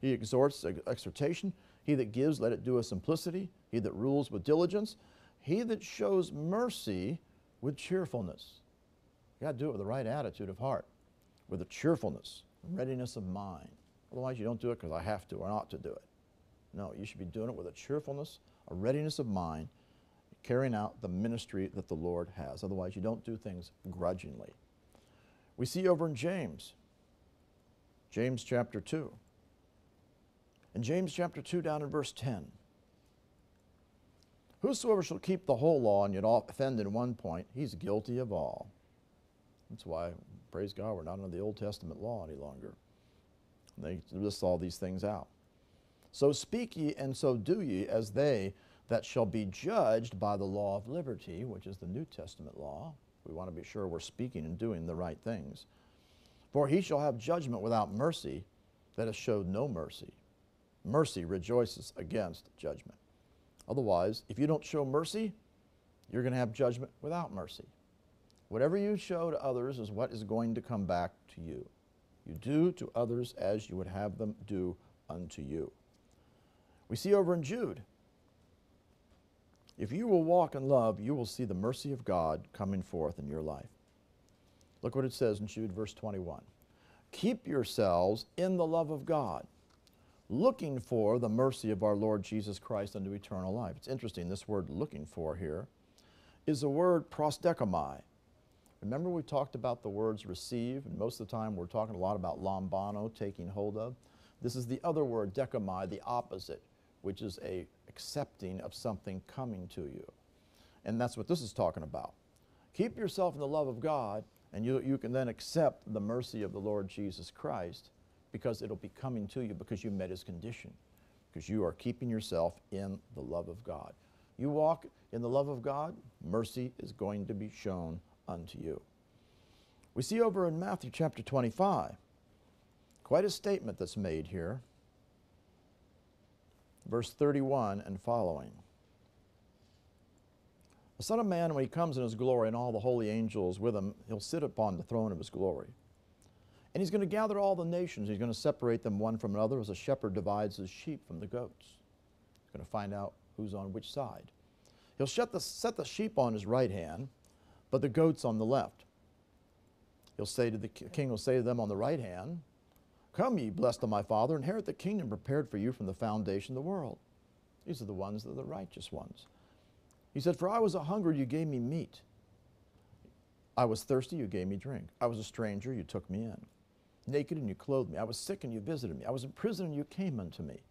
He exhorts exhortation. He that gives, let it do with simplicity. He that rules with diligence. He that shows mercy with cheerfulness. You got to do it with the right attitude of heart, with a cheerfulness, readiness of mind. Otherwise, you don't do it because I have to or ought to do it. No, you should be doing it with a cheerfulness, a readiness of mind, carrying out the ministry that the Lord has. Otherwise, you don't do things grudgingly. We see over in James, James chapter 2. In James chapter 2, down in verse 10. Whosoever shall keep the whole law and yet offend in one point, he's guilty of all. That's why, praise God, we're not under the Old Testament law any longer. They list all these things out. So speak ye and so do ye as they that shall be judged by the law of liberty, which is the New Testament law. We want to be sure we're speaking and doing the right things. For he shall have judgment without mercy that has showed no mercy. Mercy rejoices against judgment. Otherwise, if you don't show mercy, you're going to have judgment without mercy. Whatever you show to others is what is going to come back to you. You do to others as you would have them do unto you. We see over in Jude, if you will walk in love, you will see the mercy of God coming forth in your life. Look what it says in Jude, verse 21. Keep yourselves in the love of God, looking for the mercy of our Lord Jesus Christ unto eternal life. It's interesting, this word looking for here is the word prosdechomai. Remember we talked about the words receive, and most of the time we're talking a lot about lambano, taking hold of. This is the other word, dechomai, the opposite, which is a accepting of something coming to you. And that's what this is talking about. Keep yourself in the love of God, and you, you can then accept the mercy of the Lord Jesus Christ because it'll be coming to you because you met his condition, because you are keeping yourself in the love of God. You walk in the love of God, mercy is going to be shown unto you. We see over in Matthew chapter 25 quite a statement that's made here. Verse 31 and following. The Son of Man, when he comes in his glory and all the holy angels with him, he'll sit upon the throne of his glory. And he's going to gather all the nations. He's going to separate them one from another as a shepherd divides his sheep from the goats. He's going to find out who's on which side. He'll the, set the sheep on his right hand, but the goats on the left. He'll say to the king will say to them on the right hand, Come, ye blessed of my Father, inherit the kingdom prepared for you from the foundation of the world. These are the ones that are the righteous ones. He said, For I was a hungry, you gave me meat. I was thirsty, you gave me drink. I was a stranger, you took me in. Naked, and you clothed me. I was sick, and you visited me. I was in prison, and you came unto me.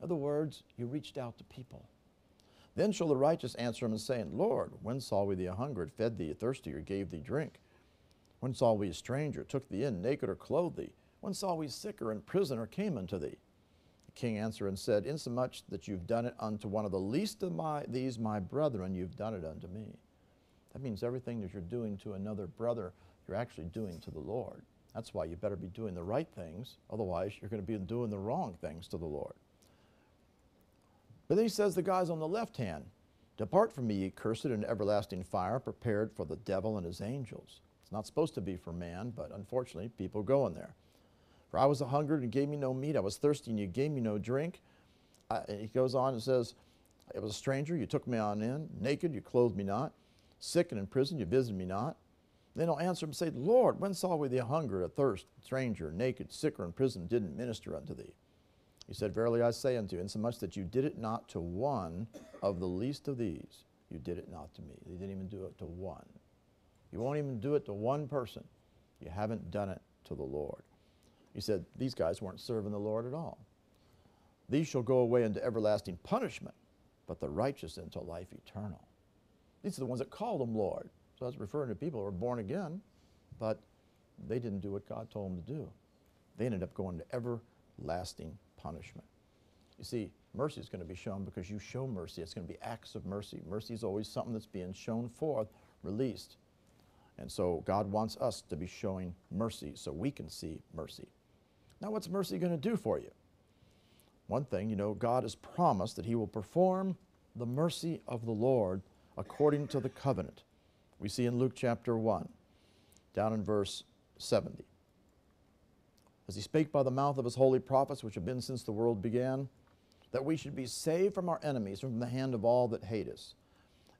In other words, you reached out to people. Then shall the righteous answer him and say, Lord, when saw we thee a hungered, fed thee, thirsty, or gave thee drink? When saw we a stranger, took thee in, naked, or clothed thee? When saw we sick or in prison, or came unto thee? The king answered and said, Insomuch that you've done it unto one of the least of my, these my brethren, you've done it unto me. That means everything that you're doing to another brother, you're actually doing to the Lord. That's why you better be doing the right things, otherwise, you're going to be doing the wrong things to the Lord. But then he says, the guys on the left hand, Depart from me, ye cursed, into everlasting fire prepared for the devil and his angels. It's not supposed to be for man, but unfortunately, people go in there. For I was a hungered and gave me no meat. I was thirsty and you gave me no drink. I, he goes on and says, I was a stranger, you took me on in. Naked, you clothed me not. Sick and in prison, you visited me not. Then he'll answer him and say, Lord, when saw we thee a hunger, a thirst, stranger, naked, sick, or in prison, didn't minister unto thee? He said, Verily I say unto you, insomuch that you did it not to one of the least of these, you did it not to me. You didn't even do it to one. You won't even do it to one person. You haven't done it to the Lord. He said, These guys weren't serving the Lord at all. These shall go away into everlasting punishment, but the righteous into life eternal. These are the ones that called him Lord. So was referring to people who were born again, but they didn't do what God told them to do. They ended up going to everlasting punishment. You see, mercy is going to be shown because you show mercy. It's going to be acts of mercy. Mercy is always something that's being shown forth, released. And so God wants us to be showing mercy so we can see mercy. Now, what's mercy going to do for you? One thing, you know, God has promised that He will perform the mercy of the Lord according to the covenant. We see in Luke chapter 1, down in verse 70 as he spake by the mouth of his holy prophets, which have been since the world began, that we should be saved from our enemies, from the hand of all that hate us,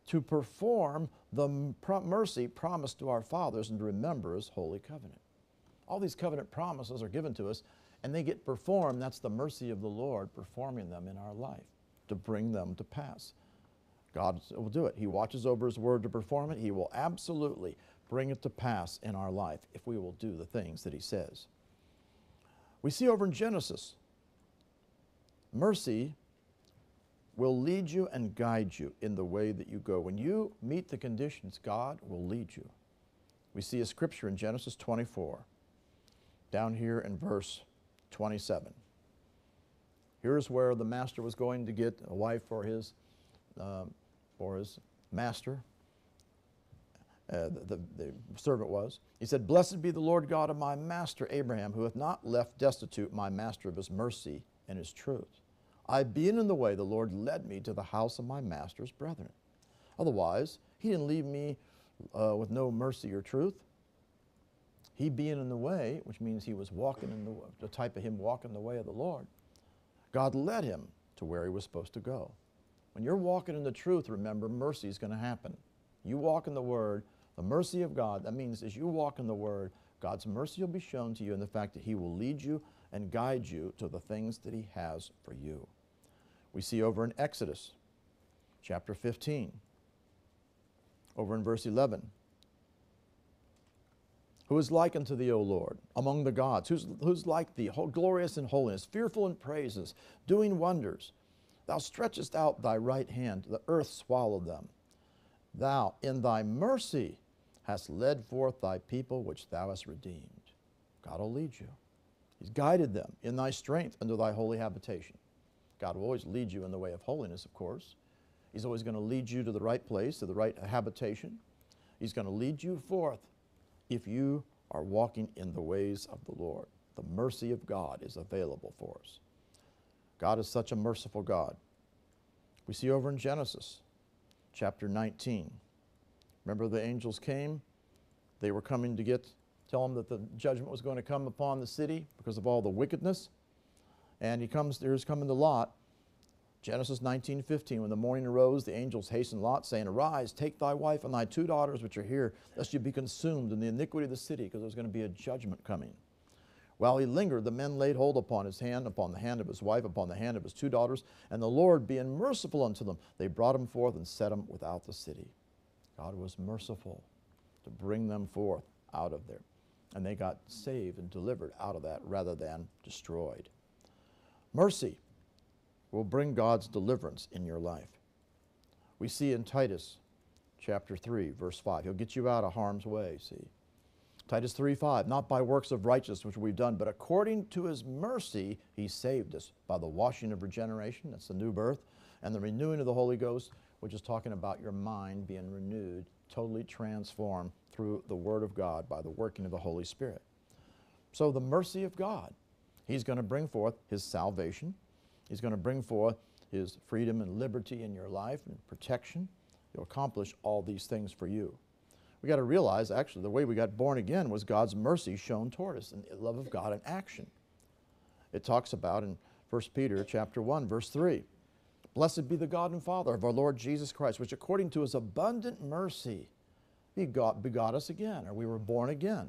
to perform the mercy promised to our fathers and to remember his holy covenant. All these covenant promises are given to us, and they get performed. That's the mercy of the Lord performing them in our life to bring them to pass. God will do it. He watches over His word to perform it. He will absolutely bring it to pass in our life if we will do the things that He says. We see over in Genesis, mercy will lead you and guide you in the way that you go. When you meet the conditions, God will lead you. We see a scripture in Genesis 24, down here in verse 27. Here's where the master was going to get a wife for his, uh, for his master. Uh, the, the, servant was. He said, Blessed be the Lord God of my master Abraham, who hath not left destitute my master of his mercy and his truth. I being in the way, the Lord led me to the house of my master's brethren. Otherwise, he didn't leave me uh, with no mercy or truth. He being in the way, which means he was walking in the, the type of him walking the way of the Lord, God led him to where he was supposed to go. When you're walking in the truth, remember, mercy is going to happen. You walk in the Word, The mercy of God, that means as you walk in the Word, God's mercy will be shown to you in the fact that He will lead you and guide you to the things that He has for you. We see over in Exodus chapter 15, over in verse 11. Who is like unto thee, O Lord, among the gods? Who's, who's like thee, glorious in holiness, fearful in praises, doing wonders? Thou stretchest out thy right hand, the earth swallowed them. Thou, in thy mercy, hast led forth thy people which thou hast redeemed. God will lead you. He's guided them in thy strength unto thy holy habitation. God will always lead you in the way of holiness, of course. He's always going to lead you to the right place, to the right habitation. He's going to lead you forth if you are walking in the ways of the Lord. The mercy of God is available for us. God is such a merciful God. We see over in Genesis chapter 19. Remember, the angels came. They were coming to get, tell them that the judgment was going to come upon the city because of all the wickedness. And he comes, there's coming to Lot. Genesis 19:15. When the morning arose, the angels hastened Lot, saying, Arise, take thy wife and thy two daughters which are here, lest you be consumed in the iniquity of the city, because there's going to be a judgment coming. While he lingered, the men laid hold upon his hand, upon the hand of his wife, upon the hand of his two daughters, and the Lord, being merciful unto them, they brought him forth and set him without the city. God was merciful to bring them forth out of there. And they got saved and delivered out of that rather than destroyed. Mercy will bring God's deliverance in your life. We see in Titus chapter 3, verse 5, He'll get you out of harm's way, see. Titus 3:5, not by works of righteousness which we've done, but according to his mercy he saved us by the washing of regeneration, that's the new birth, and the renewing of the Holy Ghost, which is talking about your mind being renewed, totally transformed through the Word of God by the working of the Holy Spirit. So the mercy of God, he's going to bring forth his salvation. He's going to bring forth his freedom and liberty in your life and protection. He'll accomplish all these things for you we got to realize actually the way we got born again was God's mercy shown toward us and the love of God in action. It talks about in 1 Peter chapter 1 verse 3. Blessed be the God and Father of our Lord Jesus Christ, which according to his abundant mercy begot, begot us again, or we were born again,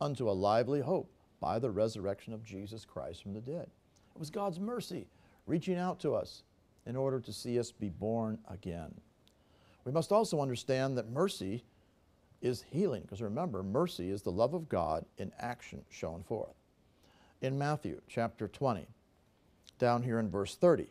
unto a lively hope by the resurrection of Jesus Christ from the dead. It was God's mercy reaching out to us in order to see us be born again. We must also understand that mercy is healing. Because remember, mercy is the love of God in action shown forth. In Matthew chapter 20, down here in verse 30,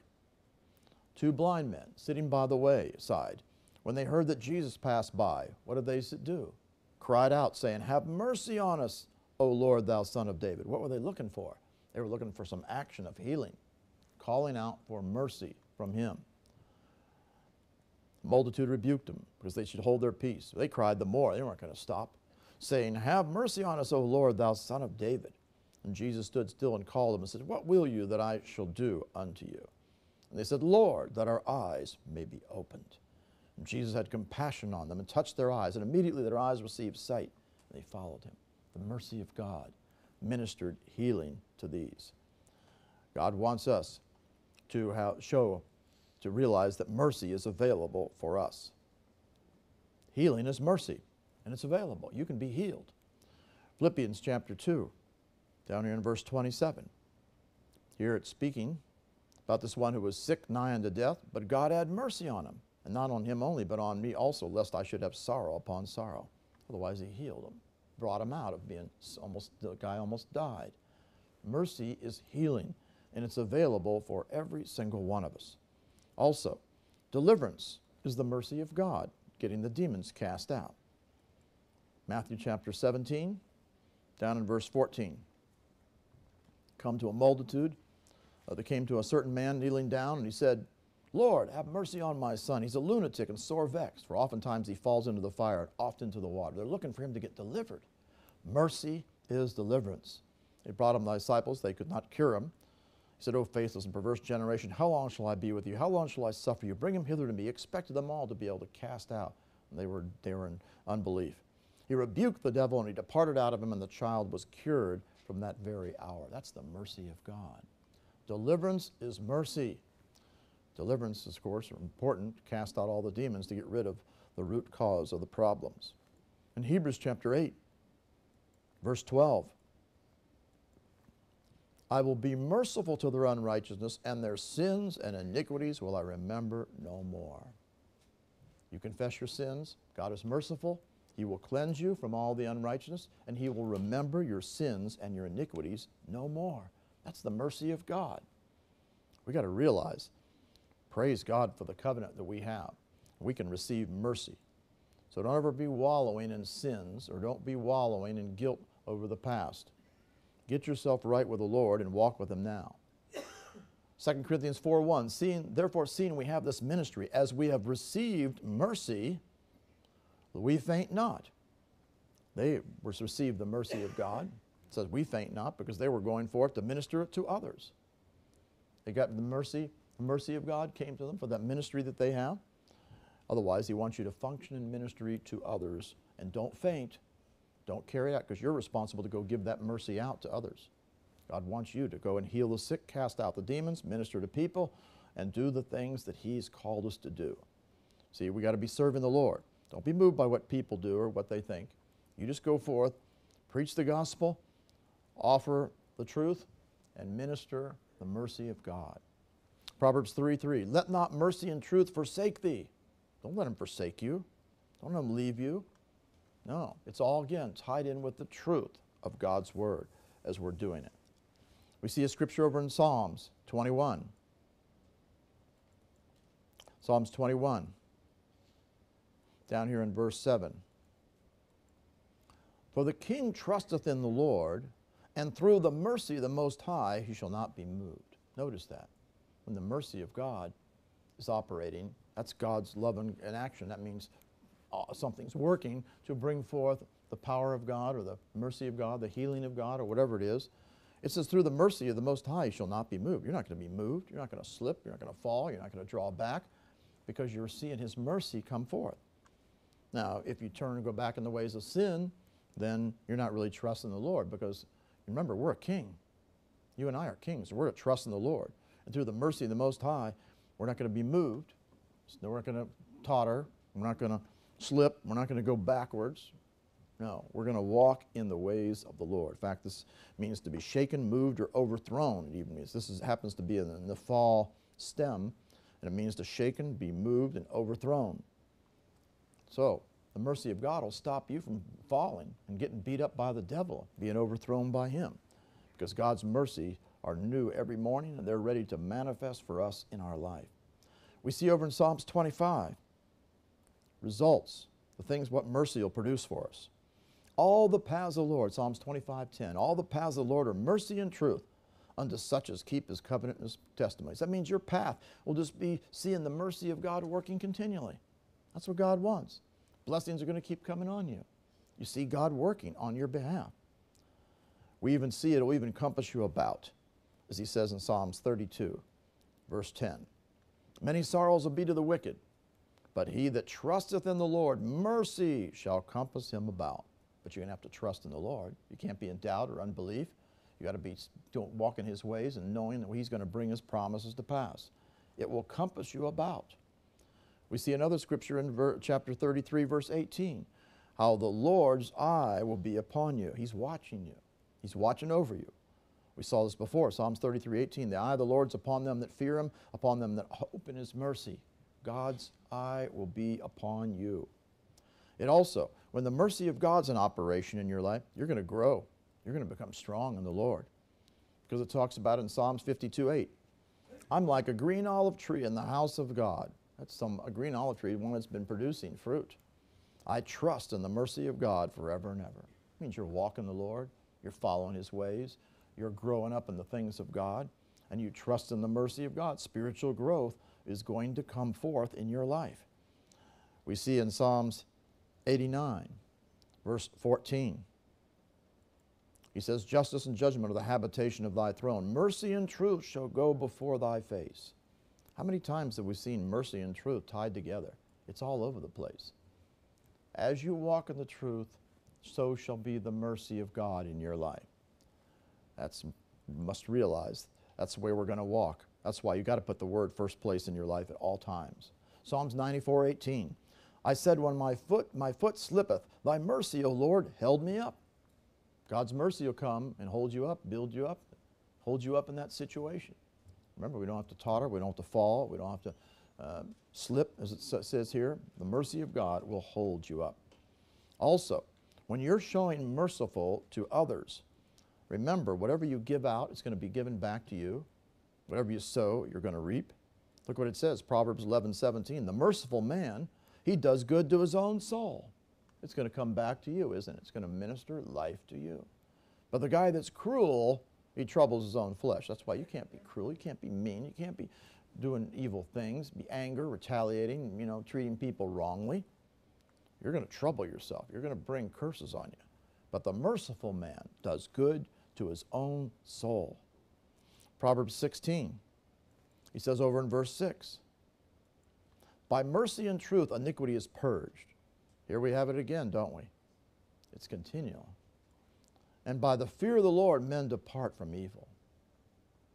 two blind men sitting by the wayside, when they heard that Jesus passed by, what did they do? Cried out, saying, Have mercy on us, O Lord, thou son of David. What were they looking for? They were looking for some action of healing, calling out for mercy from Him. The multitude rebuked them because they should hold their peace. They cried the more. They weren't going to stop, saying, Have mercy on us, O Lord, thou son of David. And Jesus stood still and called them and said, What will you that I shall do unto you? And they said, Lord, that our eyes may be opened. And Jesus had compassion on them and touched their eyes, and immediately their eyes received sight, and they followed him. The mercy of God ministered healing to these. God wants us to show to realize that mercy is available for us. Healing is mercy, and it's available. You can be healed. Philippians chapter 2, down here in verse 27. Here it's speaking about this one who was sick nigh unto death, but God had mercy on him, and not on him only, but on me also, lest I should have sorrow upon sorrow. Otherwise, he healed him, brought him out of being almost, the guy almost died. Mercy is healing, and it's available for every single one of us. Also, deliverance is the mercy of God, getting the demons cast out. Matthew chapter 17, down in verse 14. Come to a multitude. Uh, they came to a certain man kneeling down, and he said, Lord, have mercy on my son. He's a lunatic and sore vexed, for oftentimes he falls into the fire and oft into the water. They're looking for him to get delivered. Mercy is deliverance. They brought him the disciples. They could not cure him. He said, O faithless and perverse generation, how long shall I be with you? How long shall I suffer you? Bring him hither to me. He expected them all to be able to cast out. And they were, they were in unbelief. He rebuked the devil and he departed out of him, and the child was cured from that very hour. That's the mercy of God. Deliverance is mercy. Deliverance is, of course, important. Cast out all the demons to get rid of the root cause of the problems. In Hebrews chapter 8, verse 12, I will be merciful to their unrighteousness, and their sins and iniquities will I remember no more. You confess your sins, God is merciful. He will cleanse you from all the unrighteousness, and He will remember your sins and your iniquities no more. That's the mercy of God. We got to realize, praise God for the covenant that we have. We can receive mercy. So don't ever be wallowing in sins or don't be wallowing in guilt over the past. Get yourself right with the Lord and walk with Him now. 2 Corinthians 4 1, seeing, therefore, seeing we have this ministry, as we have received mercy, we faint not. They received the mercy of God. Says, We faint not because they were going forth to minister to others. They got the mercy, the mercy of God came to them for that ministry that they have. Otherwise, He wants you to function in ministry to others and don't faint. Don't carry out because you're responsible to go give that mercy out to others. God wants you to go and heal the sick, cast out the demons, minister to people, and do the things that He's called us to do. See, we got to be serving the Lord. Don't be moved by what people do or what they think. You just go forth, preach the gospel, offer the truth, and minister the mercy of God. Proverbs 3 3. Let not mercy and truth forsake thee. Don't let them forsake you. Don't let them leave you. No, it's all again tied in with the truth of God's word as we're doing it. We see a scripture over in Psalms 21. Psalms 21, down here in verse 7. For the king trusteth in the Lord, and through the mercy of the Most High he shall not be moved. Notice that. When the mercy of God is operating, that's God's love in action. That means uh, something's working to bring forth the power of God or the mercy of God, the healing of God, or whatever it is. It says, through the mercy of the Most High, you shall not be moved. You're not going to be moved. You're not going to slip. You're not going to fall. You're not going to draw back because you're seeing His mercy come forth. Now, if you turn and go back in the ways of sin, then you're not really trusting the Lord because remember, we're a king. You and I are kings. We're to trust in the Lord. And through the mercy of the Most High, we're not going to be moved. We're not going to totter. We're not going to slip. We're not going to go backwards. No, we're going to walk in the ways of the Lord. In fact, this means to be shaken, moved, or overthrown. It even means this is, happens to be in the fall stem, and it means to shaken, be moved, and overthrown. So, the mercy of God will stop you from falling and getting beat up by the devil, being overthrown by him. Because God's mercy are new every morning and they're ready to manifest for us in our life. We see over in Psalms 25 results, the things what mercy will produce for us. All the paths of the Lord, Psalms 25:10, all the paths of the Lord are mercy and truth unto such as keep his covenant and his testimonies. That means your path will just be seeing the mercy of God working continually. That's what God wants. Blessings are going to keep coming on you. You see God working on your behalf. We even see it will even compass you about, as he says in Psalms 32, verse 10. Many sorrows will be to the wicked, but he that trusteth in the Lord, mercy shall compass him about. But you're going to have to trust in the Lord. You can't be in doubt or unbelief. You got to be walking his ways and knowing that he's going to bring his promises to pass. It will compass you about. We see another scripture in ver- chapter 33, verse 18, how the Lord's eye will be upon you. He's watching you, He's watching over you. We saw this before, Psalms 33, 18. The eye of the Lord's upon them that fear Him, upon them that hope in His mercy. God's eye will be upon you. It also, when the mercy of God's in operation in your life, you're going to grow. You're going to become strong in the Lord. Because it talks about in Psalms 52, 8. I'm like a green olive tree in the house of God. Some a green olive tree, one that's been producing fruit. I trust in the mercy of God forever and ever. It means you're walking the Lord, you're following His ways, you're growing up in the things of God, and you trust in the mercy of God. Spiritual growth is going to come forth in your life. We see in Psalms 89, verse 14. He says, Justice and judgment are the habitation of thy throne. Mercy and truth shall go before thy face. How many times have we seen mercy and truth tied together? It's all over the place. As you walk in the truth, so shall be the mercy of God in your life. That's must realize that's the way we're going to walk. That's why you got to put the word first place in your life at all times. Psalms 94, 18. I said, When my foot, my foot slippeth, thy mercy, O Lord, held me up. God's mercy will come and hold you up, build you up, hold you up in that situation. Remember, we don't have to totter, we don't have to fall, we don't have to uh, slip, as it says here. The mercy of God will hold you up. Also, when you're showing merciful to others, remember, whatever you give out, it's going to be given back to you. Whatever you sow, you're going to reap. Look what it says, Proverbs 11, 17. The merciful man, he does good to his own soul. It's going to come back to you, isn't it? It's going to minister life to you. But the guy that's cruel, he troubles his own flesh. That's why you can't be cruel. You can't be mean. You can't be doing evil things, be anger, retaliating, you know, treating people wrongly. You're going to trouble yourself. You're going to bring curses on you. But the merciful man does good to his own soul. Proverbs 16, he says over in verse 6 By mercy and truth, iniquity is purged. Here we have it again, don't we? It's continual. And by the fear of the Lord, men depart from evil.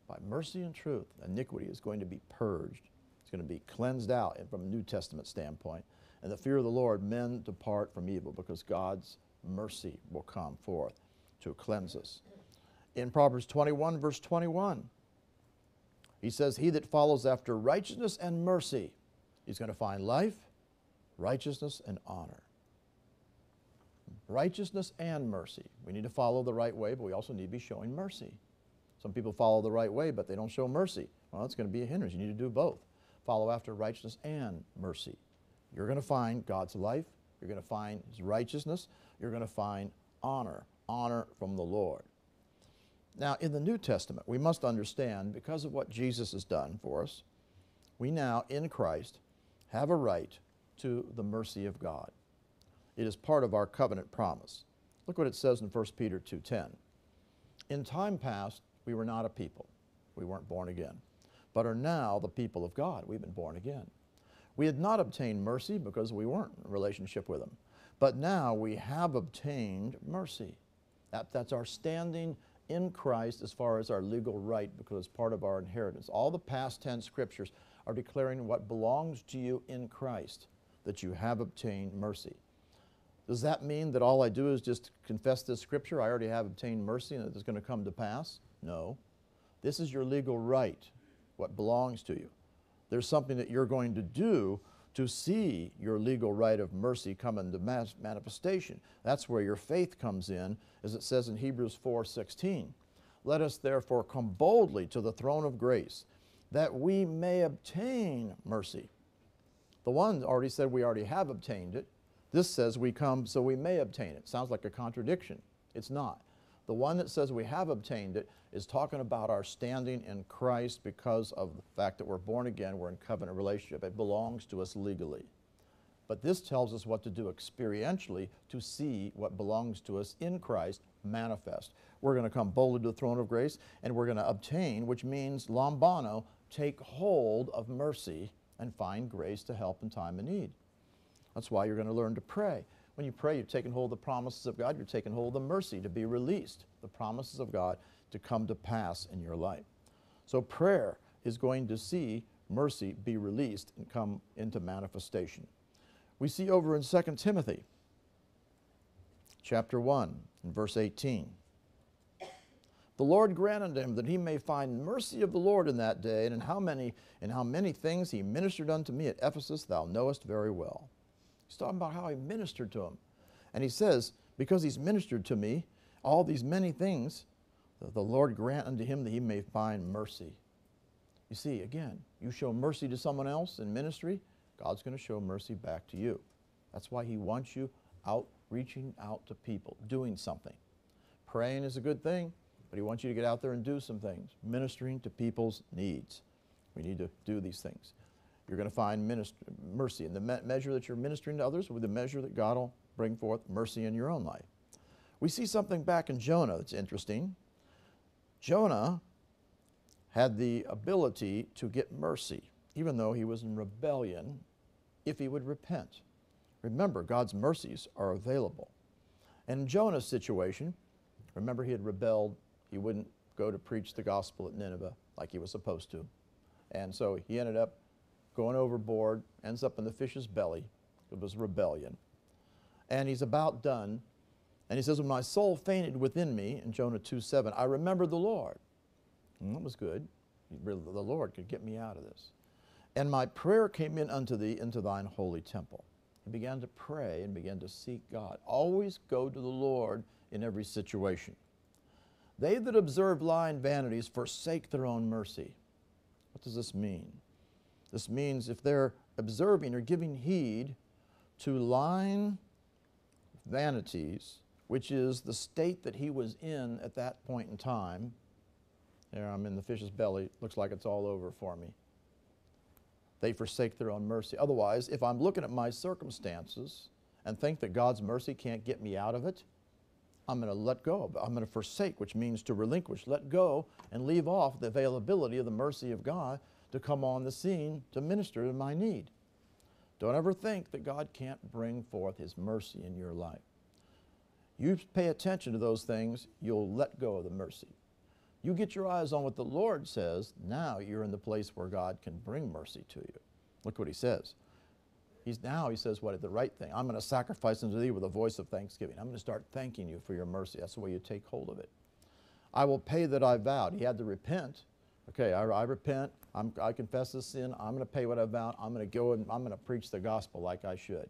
By mercy and truth, iniquity is going to be purged. It's going to be cleansed out from a New Testament standpoint. And the fear of the Lord, men depart from evil because God's mercy will come forth to cleanse us. In Proverbs 21, verse 21, he says, He that follows after righteousness and mercy, he's going to find life, righteousness, and honor. Righteousness and mercy. We need to follow the right way, but we also need to be showing mercy. Some people follow the right way, but they don't show mercy. Well, that's going to be a hindrance. You need to do both. Follow after righteousness and mercy. You're going to find God's life. You're going to find His righteousness. You're going to find honor, honor from the Lord. Now, in the New Testament, we must understand because of what Jesus has done for us, we now, in Christ, have a right to the mercy of God. It is part of our covenant promise. Look what it says in 1 Peter 2:10. In time past, we were not a people. We weren't born again, but are now the people of God. We've been born again. We had not obtained mercy because we weren't in relationship with Him. But now we have obtained mercy. That, that's our standing in Christ as far as our legal right because it's part of our inheritance. All the past tense scriptures are declaring what belongs to you in Christ, that you have obtained mercy. Does that mean that all I do is just confess this scripture? I already have obtained mercy and it's going to come to pass? No. This is your legal right, what belongs to you. There's something that you're going to do to see your legal right of mercy come into manifestation. That's where your faith comes in, as it says in Hebrews 4:16. Let us therefore come boldly to the throne of grace, that we may obtain mercy. The one already said we already have obtained it. This says we come so we may obtain it. Sounds like a contradiction. It's not. The one that says we have obtained it is talking about our standing in Christ because of the fact that we're born again, we're in covenant relationship. It belongs to us legally. But this tells us what to do experientially to see what belongs to us in Christ manifest. We're going to come boldly to the throne of grace and we're going to obtain, which means lambano, take hold of mercy and find grace to help in time of need. That's why you're going to learn to pray. When you pray, you're taking hold of the promises of God, you're taking hold of the mercy to be released, the promises of God to come to pass in your life. So prayer is going to see mercy be released and come into manifestation. We see over in 2 Timothy chapter 1 and verse 18. The Lord granted him that he may find mercy of the Lord in that day, and in how many in how many things he ministered unto me at Ephesus thou knowest very well. He's talking about how he ministered to him. And he says, Because he's ministered to me, all these many things, the Lord grant unto him that he may find mercy. You see, again, you show mercy to someone else in ministry, God's going to show mercy back to you. That's why he wants you out reaching out to people, doing something. Praying is a good thing, but he wants you to get out there and do some things, ministering to people's needs. We need to do these things. You're going to find mercy. And the me measure that you're ministering to others will be the measure that God will bring forth mercy in your own life. We see something back in Jonah that's interesting. Jonah had the ability to get mercy, even though he was in rebellion, if he would repent. Remember, God's mercies are available. And in Jonah's situation, remember he had rebelled. He wouldn't go to preach the gospel at Nineveh like he was supposed to. And so he ended up going overboard, ends up in the fish's belly, It was rebellion. And he's about done. And he says, When my soul fainted within me, in Jonah 2 7, I remembered the Lord. And that was good. The Lord could get me out of this. And my prayer came in unto thee into thine holy temple. He began to pray and began to seek God. Always go to the Lord in every situation. They that observe lying vanities forsake their own mercy. What does this mean? This means if they're observing or giving heed to lying vanities, which is the state that he was in at that point in time. There, I'm in the fish's belly. Looks like it's all over for me. They forsake their own mercy. Otherwise, if I'm looking at my circumstances and think that God's mercy can't get me out of it, I'm going to let go. I'm going to forsake, which means to relinquish, let go, and leave off the availability of the mercy of God to come on the scene to minister to my need. Don't ever think that God can't bring forth His mercy in your life. You pay attention to those things, you'll let go of the mercy. You get your eyes on what the Lord says, now you're in the place where God can bring mercy to you. Look what He says. He's now, he says, what, the right thing. I'm going to sacrifice unto thee with a voice of thanksgiving. I'm going to start thanking you for your mercy. That's the way you take hold of it. I will pay that I vowed. He had to repent. Okay, I, I repent. I'm, I confess this sin. I'm going to pay what I vowed. I'm going to go and I'm going to preach the gospel like I should.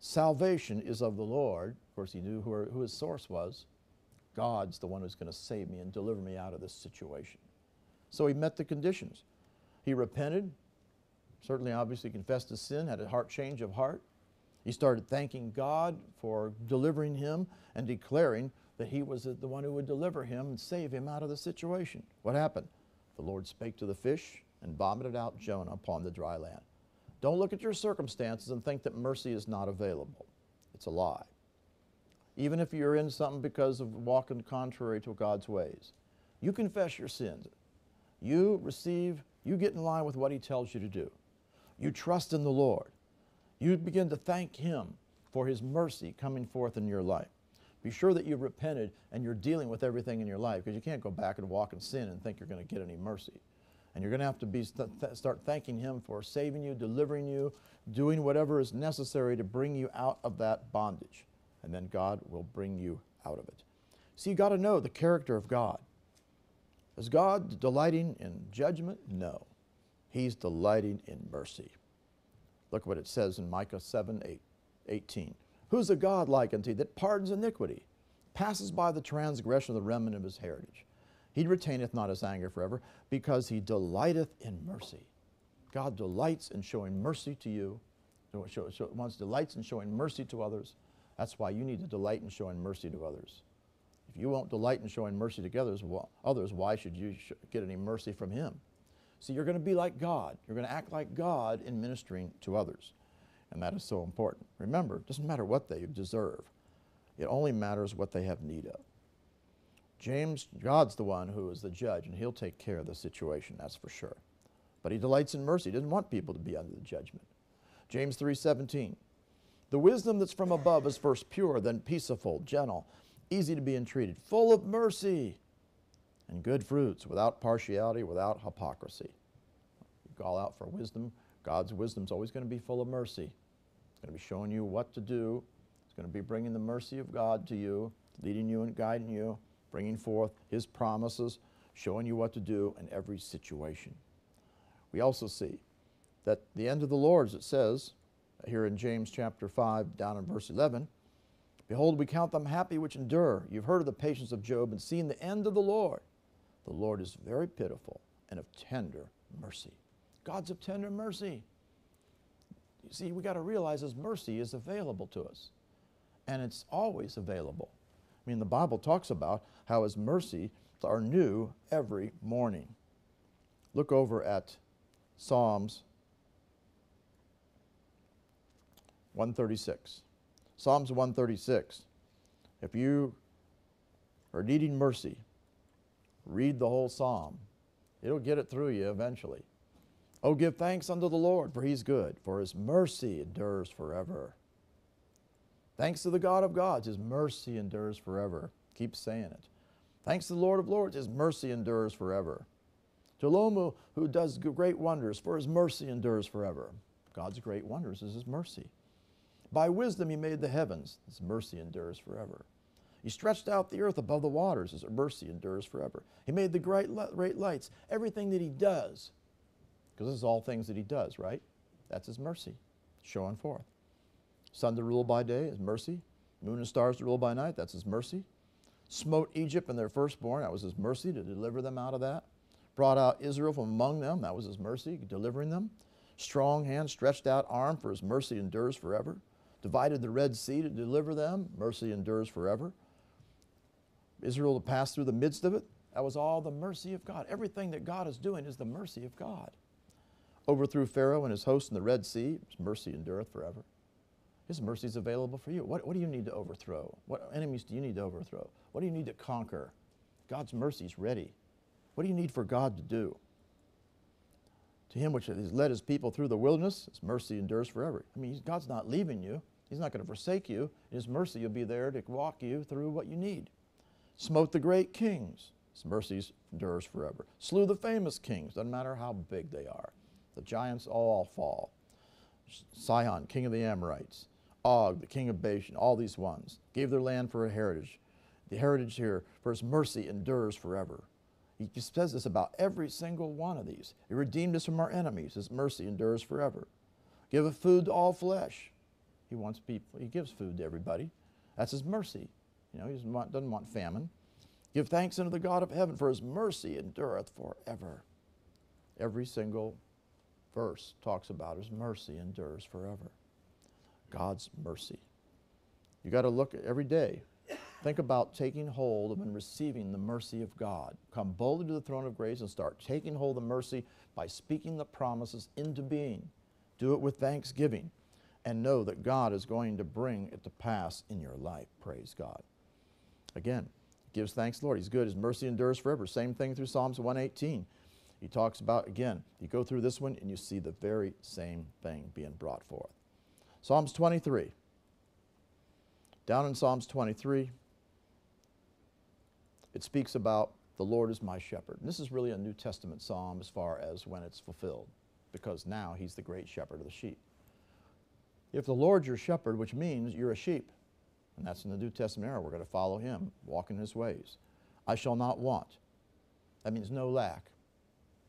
Salvation is of the Lord. Of course, he knew who, who his source was. God's the one who's going to save me and deliver me out of this situation. So he met the conditions. He repented, certainly obviously confessed his sin, had a heart change of heart. He started thanking God for delivering him and declaring that he was the one who would deliver him and save him out of the situation. What happened? The Lord spake to the fish and vomited out Jonah upon the dry land. Don't look at your circumstances and think that mercy is not available. It's a lie. Even if you're in something because of walking contrary to God's ways, you confess your sins. You receive, you get in line with what He tells you to do. You trust in the Lord. You begin to thank Him for His mercy coming forth in your life. Be sure that you've repented and you're dealing with everything in your life because you can't go back and walk in sin and think you're going to get any mercy. And you're going to have to be, start thanking Him for saving you, delivering you, doing whatever is necessary to bring you out of that bondage. And then God will bring you out of it. See, you got to know the character of God. Is God delighting in judgment? No. He's delighting in mercy. Look what it says in Micah 7 8, 18. Who's a God like unto thee that pardons iniquity, passes by the transgression of the remnant of his heritage? He retaineth not his anger forever, because he delighteth in mercy. God delights in showing mercy to you, wants delights in showing mercy to others. That's why you need to delight in showing mercy to others. If you won't delight in showing mercy to others, others why should you get any mercy from Him? See, you're going to be like God. You're going to act like God in ministering to others. And that is so important. Remember, it doesn't matter what they deserve, it only matters what they have need of. James, God's the one who is the judge, and he'll take care of the situation, that's for sure. But he delights in mercy. He doesn't want people to be under the judgment. James 3:17. The wisdom that's from above is first pure, then peaceable, gentle, easy to be entreated, full of mercy and good fruits, without partiality, without hypocrisy. You call out for wisdom. God's wisdom is always going to be full of mercy. It's going to be showing you what to do. It's going to be bringing the mercy of God to you, leading you and guiding you, bringing forth His promises, showing you what to do in every situation. We also see that the end of the Lord, Lord's, it says here in James chapter 5, down in verse 11, Behold, we count them happy which endure. You've heard of the patience of Job and seen the end of the Lord. The Lord is very pitiful and of tender mercy. God's of tender mercy. You see, we got to realize His mercy is available to us, and it's always available. I mean, the Bible talks about how His mercy are new every morning. Look over at Psalms 136. Psalms 136. If you are needing mercy, Read the whole psalm. It'll get it through you eventually. Oh, give thanks unto the Lord, for he's good, for his mercy endures forever. Thanks to the God of gods, his mercy endures forever. Keep saying it. Thanks to the Lord of lords, his mercy endures forever. To Lomu, who does great wonders, for his mercy endures forever. God's great wonders is his mercy. By wisdom he made the heavens. His mercy endures forever. He stretched out the earth above the waters. His mercy endures forever. He made the great, great lights. Everything that he does, because this is all things that he does, right? That's his mercy, showing forth. Sun to rule by day, is mercy. Moon and stars to rule by night, that's his mercy. Smote Egypt and their firstborn, that was his mercy to deliver them out of that. Brought out Israel from among them, that was his mercy, delivering them. Strong hand, stretched out arm, for his mercy endures forever. Divided the Red Sea to deliver them, mercy endures forever. Israel to pass through the midst of it, that was all the mercy of God. Everything that God is doing is the mercy of God. Overthrew Pharaoh and his host in the Red Sea, his mercy endureth forever. His mercy is available for you. What, what do you need to overthrow? What enemies do you need to overthrow? What do you need to conquer? God's mercy is ready. What do you need for God to do? To him which has led his people through the wilderness, his mercy endures forever. I mean, God's not leaving you. He's not going to forsake you. His mercy, will be there to walk you through what you need. Smote the great kings. His mercy endures forever. Slew the famous kings. Doesn't matter how big they are. The giants all fall. Sihon, king of the Amorites. Og, the king of Bashan, all these ones, gave their land for a heritage. The heritage here, for his mercy endures forever. He says this about every single one of these. He redeemed us from our enemies. His mercy endures forever. Give food to all flesh. He wants people, he gives food to everybody. That's his mercy. You know, he doesn't want, doesn't want famine. Give thanks unto the God of heaven, for his mercy endureth forever. Every single verse talks about his mercy endures forever. God's mercy. You got to look every day. Think about taking hold of and receiving the mercy of God. Come boldly to the throne of grace and start taking hold of mercy by speaking the promises into being. Do it with thanksgiving and know that God is going to bring it to pass in your life. Praise God. Again, gives thanks, Lord. He's good. His mercy endures forever. Same thing through Psalms 118. He talks about, again, you go through this one and you see the very same thing being brought forth. Psalms 23. Down in Psalms 23, it speaks about the Lord is my shepherd. And this is really a New Testament psalm as far as when it's fulfilled, because now he's the great shepherd of the sheep. If the Lord's your shepherd, which means you're a sheep, and that's in the New Testament era, we're going to follow him, walk in his ways. I shall not want. That means no lack,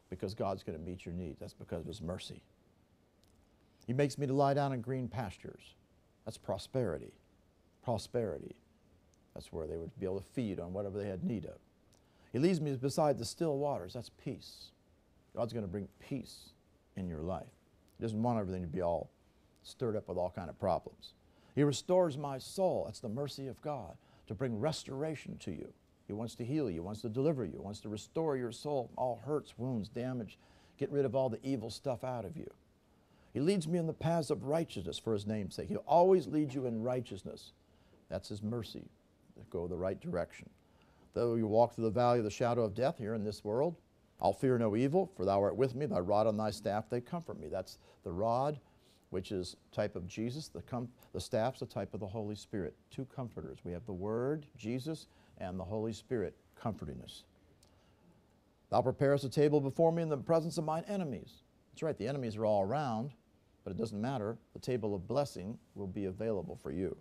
because God's going to meet your needs. That's because of his mercy. He makes me to lie down in green pastures. That's prosperity. Prosperity. That's where they would be able to feed on whatever they had need of. He leads me beside the still waters. That's peace. God's going to bring peace in your life. He doesn't want everything to be all stirred up with all kind of problems. He restores my soul. That's the mercy of God to bring restoration to you. He wants to heal you, wants to deliver you, wants to restore your soul, all hurts, wounds, damage, get rid of all the evil stuff out of you. He leads me in the paths of righteousness for his name's sake. He'll always lead you in righteousness. That's his mercy to go the right direction. Though you walk through the valley of the shadow of death here in this world, I'll fear no evil, for thou art with me. Thy rod and thy staff, they comfort me. That's the rod, which is type of Jesus. The, com- the staff's a type of the Holy Spirit. Two comforters. We have the Word, Jesus, and the Holy Spirit comforting us. Thou preparest a table before me in the presence of mine enemies. That's right, the enemies are all around, but it doesn't matter. The table of blessing will be available for you.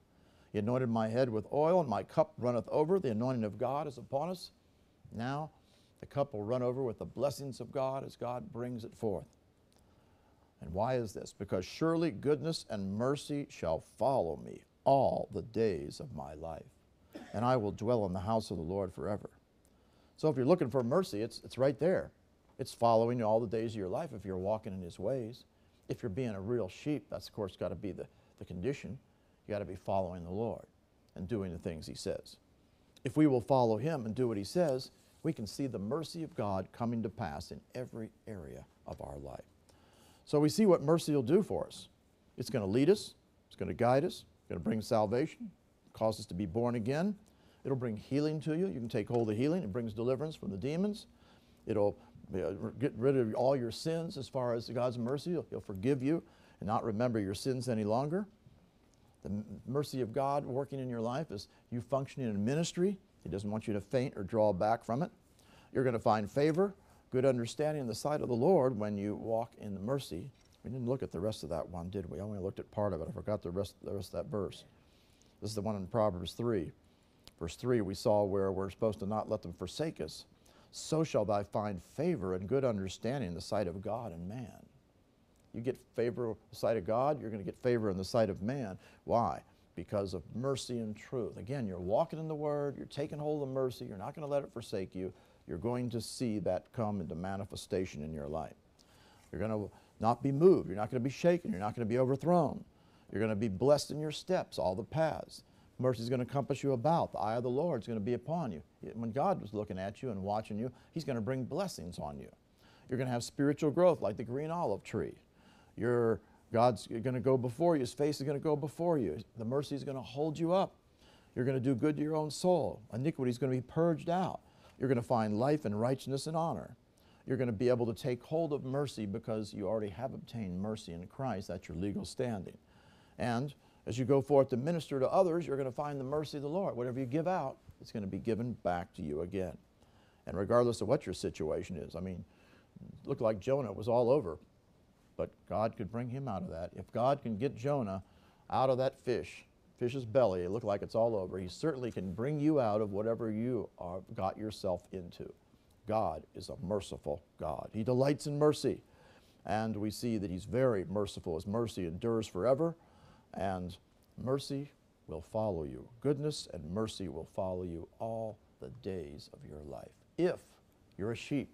He anointed my head with oil, and my cup runneth over. The anointing of God is upon us. Now the cup will run over with the blessings of God as God brings it forth. And why is this? Because surely goodness and mercy shall follow me all the days of my life, and I will dwell in the house of the Lord forever. So if you're looking for mercy, it's, it's right there. It's following you all the days of your life if you're walking in His ways. If you're being a real sheep, that's of course got to be the, the condition. You got to be following the Lord and doing the things He says. If we will follow Him and do what He says, we can see the mercy of God coming to pass in every area of our life. So we see what mercy will do for us. It's going to lead us, it's going to guide us, it's going to bring salvation, cause us to be born again. It'll bring healing to you. You can take hold of healing. It brings deliverance from the demons. It'll get rid of all your sins as far as God's mercy. He'll, he'll forgive you and not remember your sins any longer. The mercy of God working in your life is you functioning in ministry. He doesn't want you to faint or draw back from it. You're going to find favor, good understanding in the sight of the Lord when you walk in the mercy We didn't look at the rest of that one, did we? I only looked at part of it. I forgot the rest, the rest of that verse. This is the one in Proverbs 3. Verse 3, we saw where we're supposed to not let them forsake us. So shall thou find favor and good understanding in the sight of God and man. You get favor in the sight of God, you're going to get favor in the sight of man. Why? Because of mercy and truth. Again, you're walking in the Word, you're taking hold of mercy, you're not going to let it forsake you. You're going to see that come into manifestation in your life. You're going to not be moved, you're not going to be shaken, you're not going to be overthrown. You're going to be blessed in your steps, all the paths. Mercy is going to compass you about. The eye of the Lord is going to be upon you. When God was looking at you and watching you, He's going to bring blessings on you. You're going to have spiritual growth like the green olive tree. You're, God's going to go before you. His face is going to go before you. The mercy is going to hold you up. You're going to do good to your own soul. Iniquity is going to be purged out. You're going to find life and righteousness and honor. You're going to be able to take hold of mercy because you already have obtained mercy in Christ. That's your legal standing. And as you go forth to minister to others, you're going to find the mercy of the Lord. Whatever you give out, it's going to be given back to you again. And regardless of what your situation is, I mean, looked like Jonah was all over, but God could bring him out of that. If God can get Jonah out of that fish, fish's belly, it looked like it's all over, he certainly can bring you out of whatever you are, got yourself into. God is a merciful God. He delights in mercy. And we see that he's very merciful. His mercy endures forever and mercy will follow you. Goodness and mercy will follow you all the days of your life if you're a sheep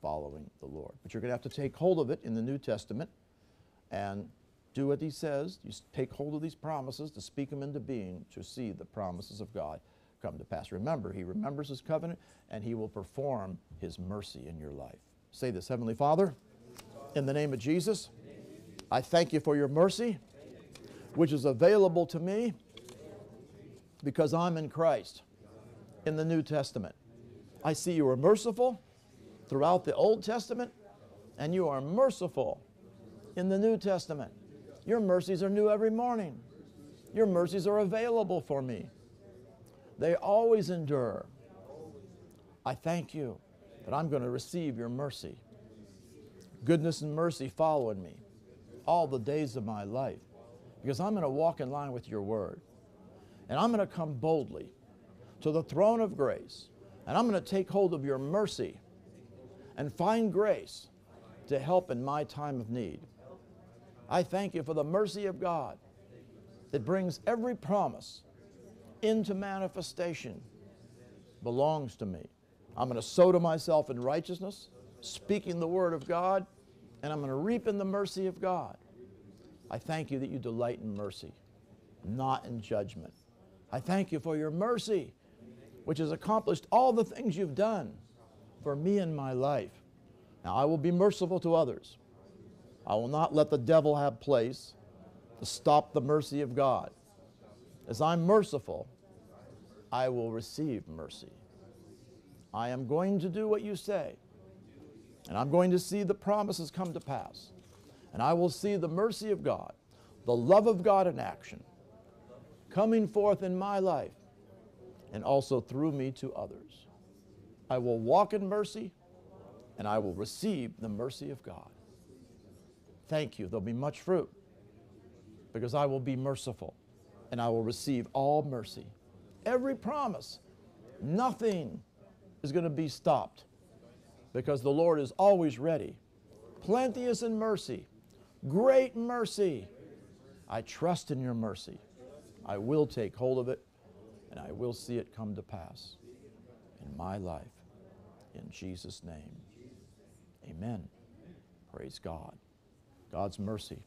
following the Lord. But you're going to have to take hold of it in the New Testament and do what he says. You take hold of these promises to speak them into being to see the promises of God come to pass. Remember, he remembers his covenant and he will perform his mercy in your life. Say this Heavenly Father, in the name of Jesus, I thank you for your mercy which is available to me because I'm in Christ in the New Testament. I see you are merciful throughout the Old Testament, and you are merciful in the New Testament. Your mercies are new every morning. Your mercies are available for me. They always endure. I thank you that I'm going to receive your mercy. Goodness and mercy following me all the days of my life because I'm going to walk in line with your word. And I'm going to come boldly to the throne of grace. And I'm going to take hold of your mercy and find grace to help in my time of need. I thank you for the mercy of God that brings every promise into manifestation belongs to me. I'm going to sow to myself in righteousness, speaking the word of God, and I'm going to reap in the mercy of God. I thank you that you delight in mercy, not in judgment. I thank you for your mercy, which has accomplished all the things you've done for me in my life. Now, I will be merciful to others. I will not let the devil have place to stop the mercy of God. As I'm merciful, I will receive mercy. I am going to do what you say, and I'm going to see the promises come to pass and I will see the mercy of God, the love of God in action, coming forth in my life and also through me to others. I will walk in mercy and I will receive the mercy of God. Thank you. There'll be much fruit because I will be merciful and I will receive all mercy. Every promise, nothing is going to be stopped because the Lord is always ready, plenteous in mercy Great mercy. I trust in your mercy. I will take hold of it and I will see it come to pass in my life. In Jesus' name. Amen. Praise God. God's mercy.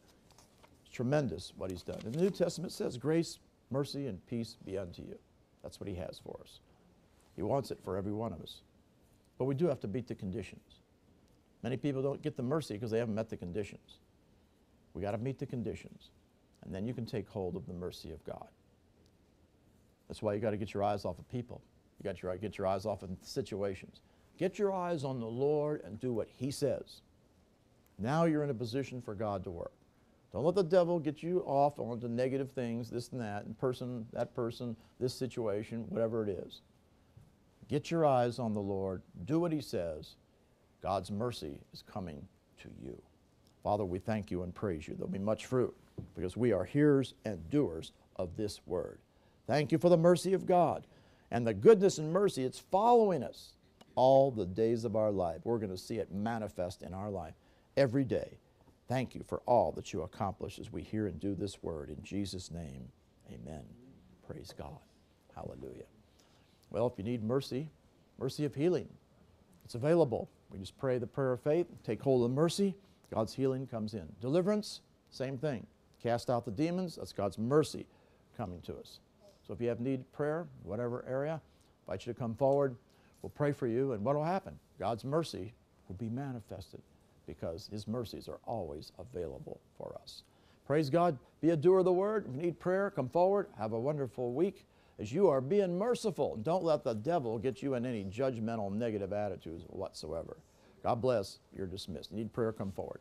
It's tremendous what He's done. The New Testament says, Grace, mercy, and peace be unto you. That's what He has for us. He wants it for every one of us. But we do have to beat the conditions. Many people don't get the mercy because they haven't met the conditions. We got to meet the conditions. And then you can take hold of the mercy of God. That's why you got to get your eyes off of people. You got to get your eyes off of situations. Get your eyes on the Lord and do what He says. Now you're in a position for God to work. Don't let the devil get you off onto negative things, this and that, and person, that person, this situation, whatever it is. Get your eyes on the Lord. Do what He says. God's mercy is coming to you. Father, we thank you and praise you. There'll be much fruit because we are hearers and doers of this word. Thank you for the mercy of God and the goodness and mercy. It's following us all the days of our life. We're going to see it manifest in our life every day. Thank you for all that you accomplish as we hear and do this word. In Jesus' name, amen. Praise God. Hallelujah. Well, if you need mercy, mercy of healing, it's available. We just pray the prayer of faith, take hold of mercy, God's healing comes in. Deliverance, same thing. Cast out the demons, that's God's mercy coming to us. So if you have need prayer, whatever area, invite you to come forward. We'll pray for you, and what will happen? God's mercy will be manifested because His mercies are always available for us. Praise God. Be a doer of the word. If you need prayer, come forward. Have a wonderful week as you are being merciful. Don't let the devil get you in any judgmental, negative attitudes whatsoever. God bless. You're dismissed. Need prayer? Come forward.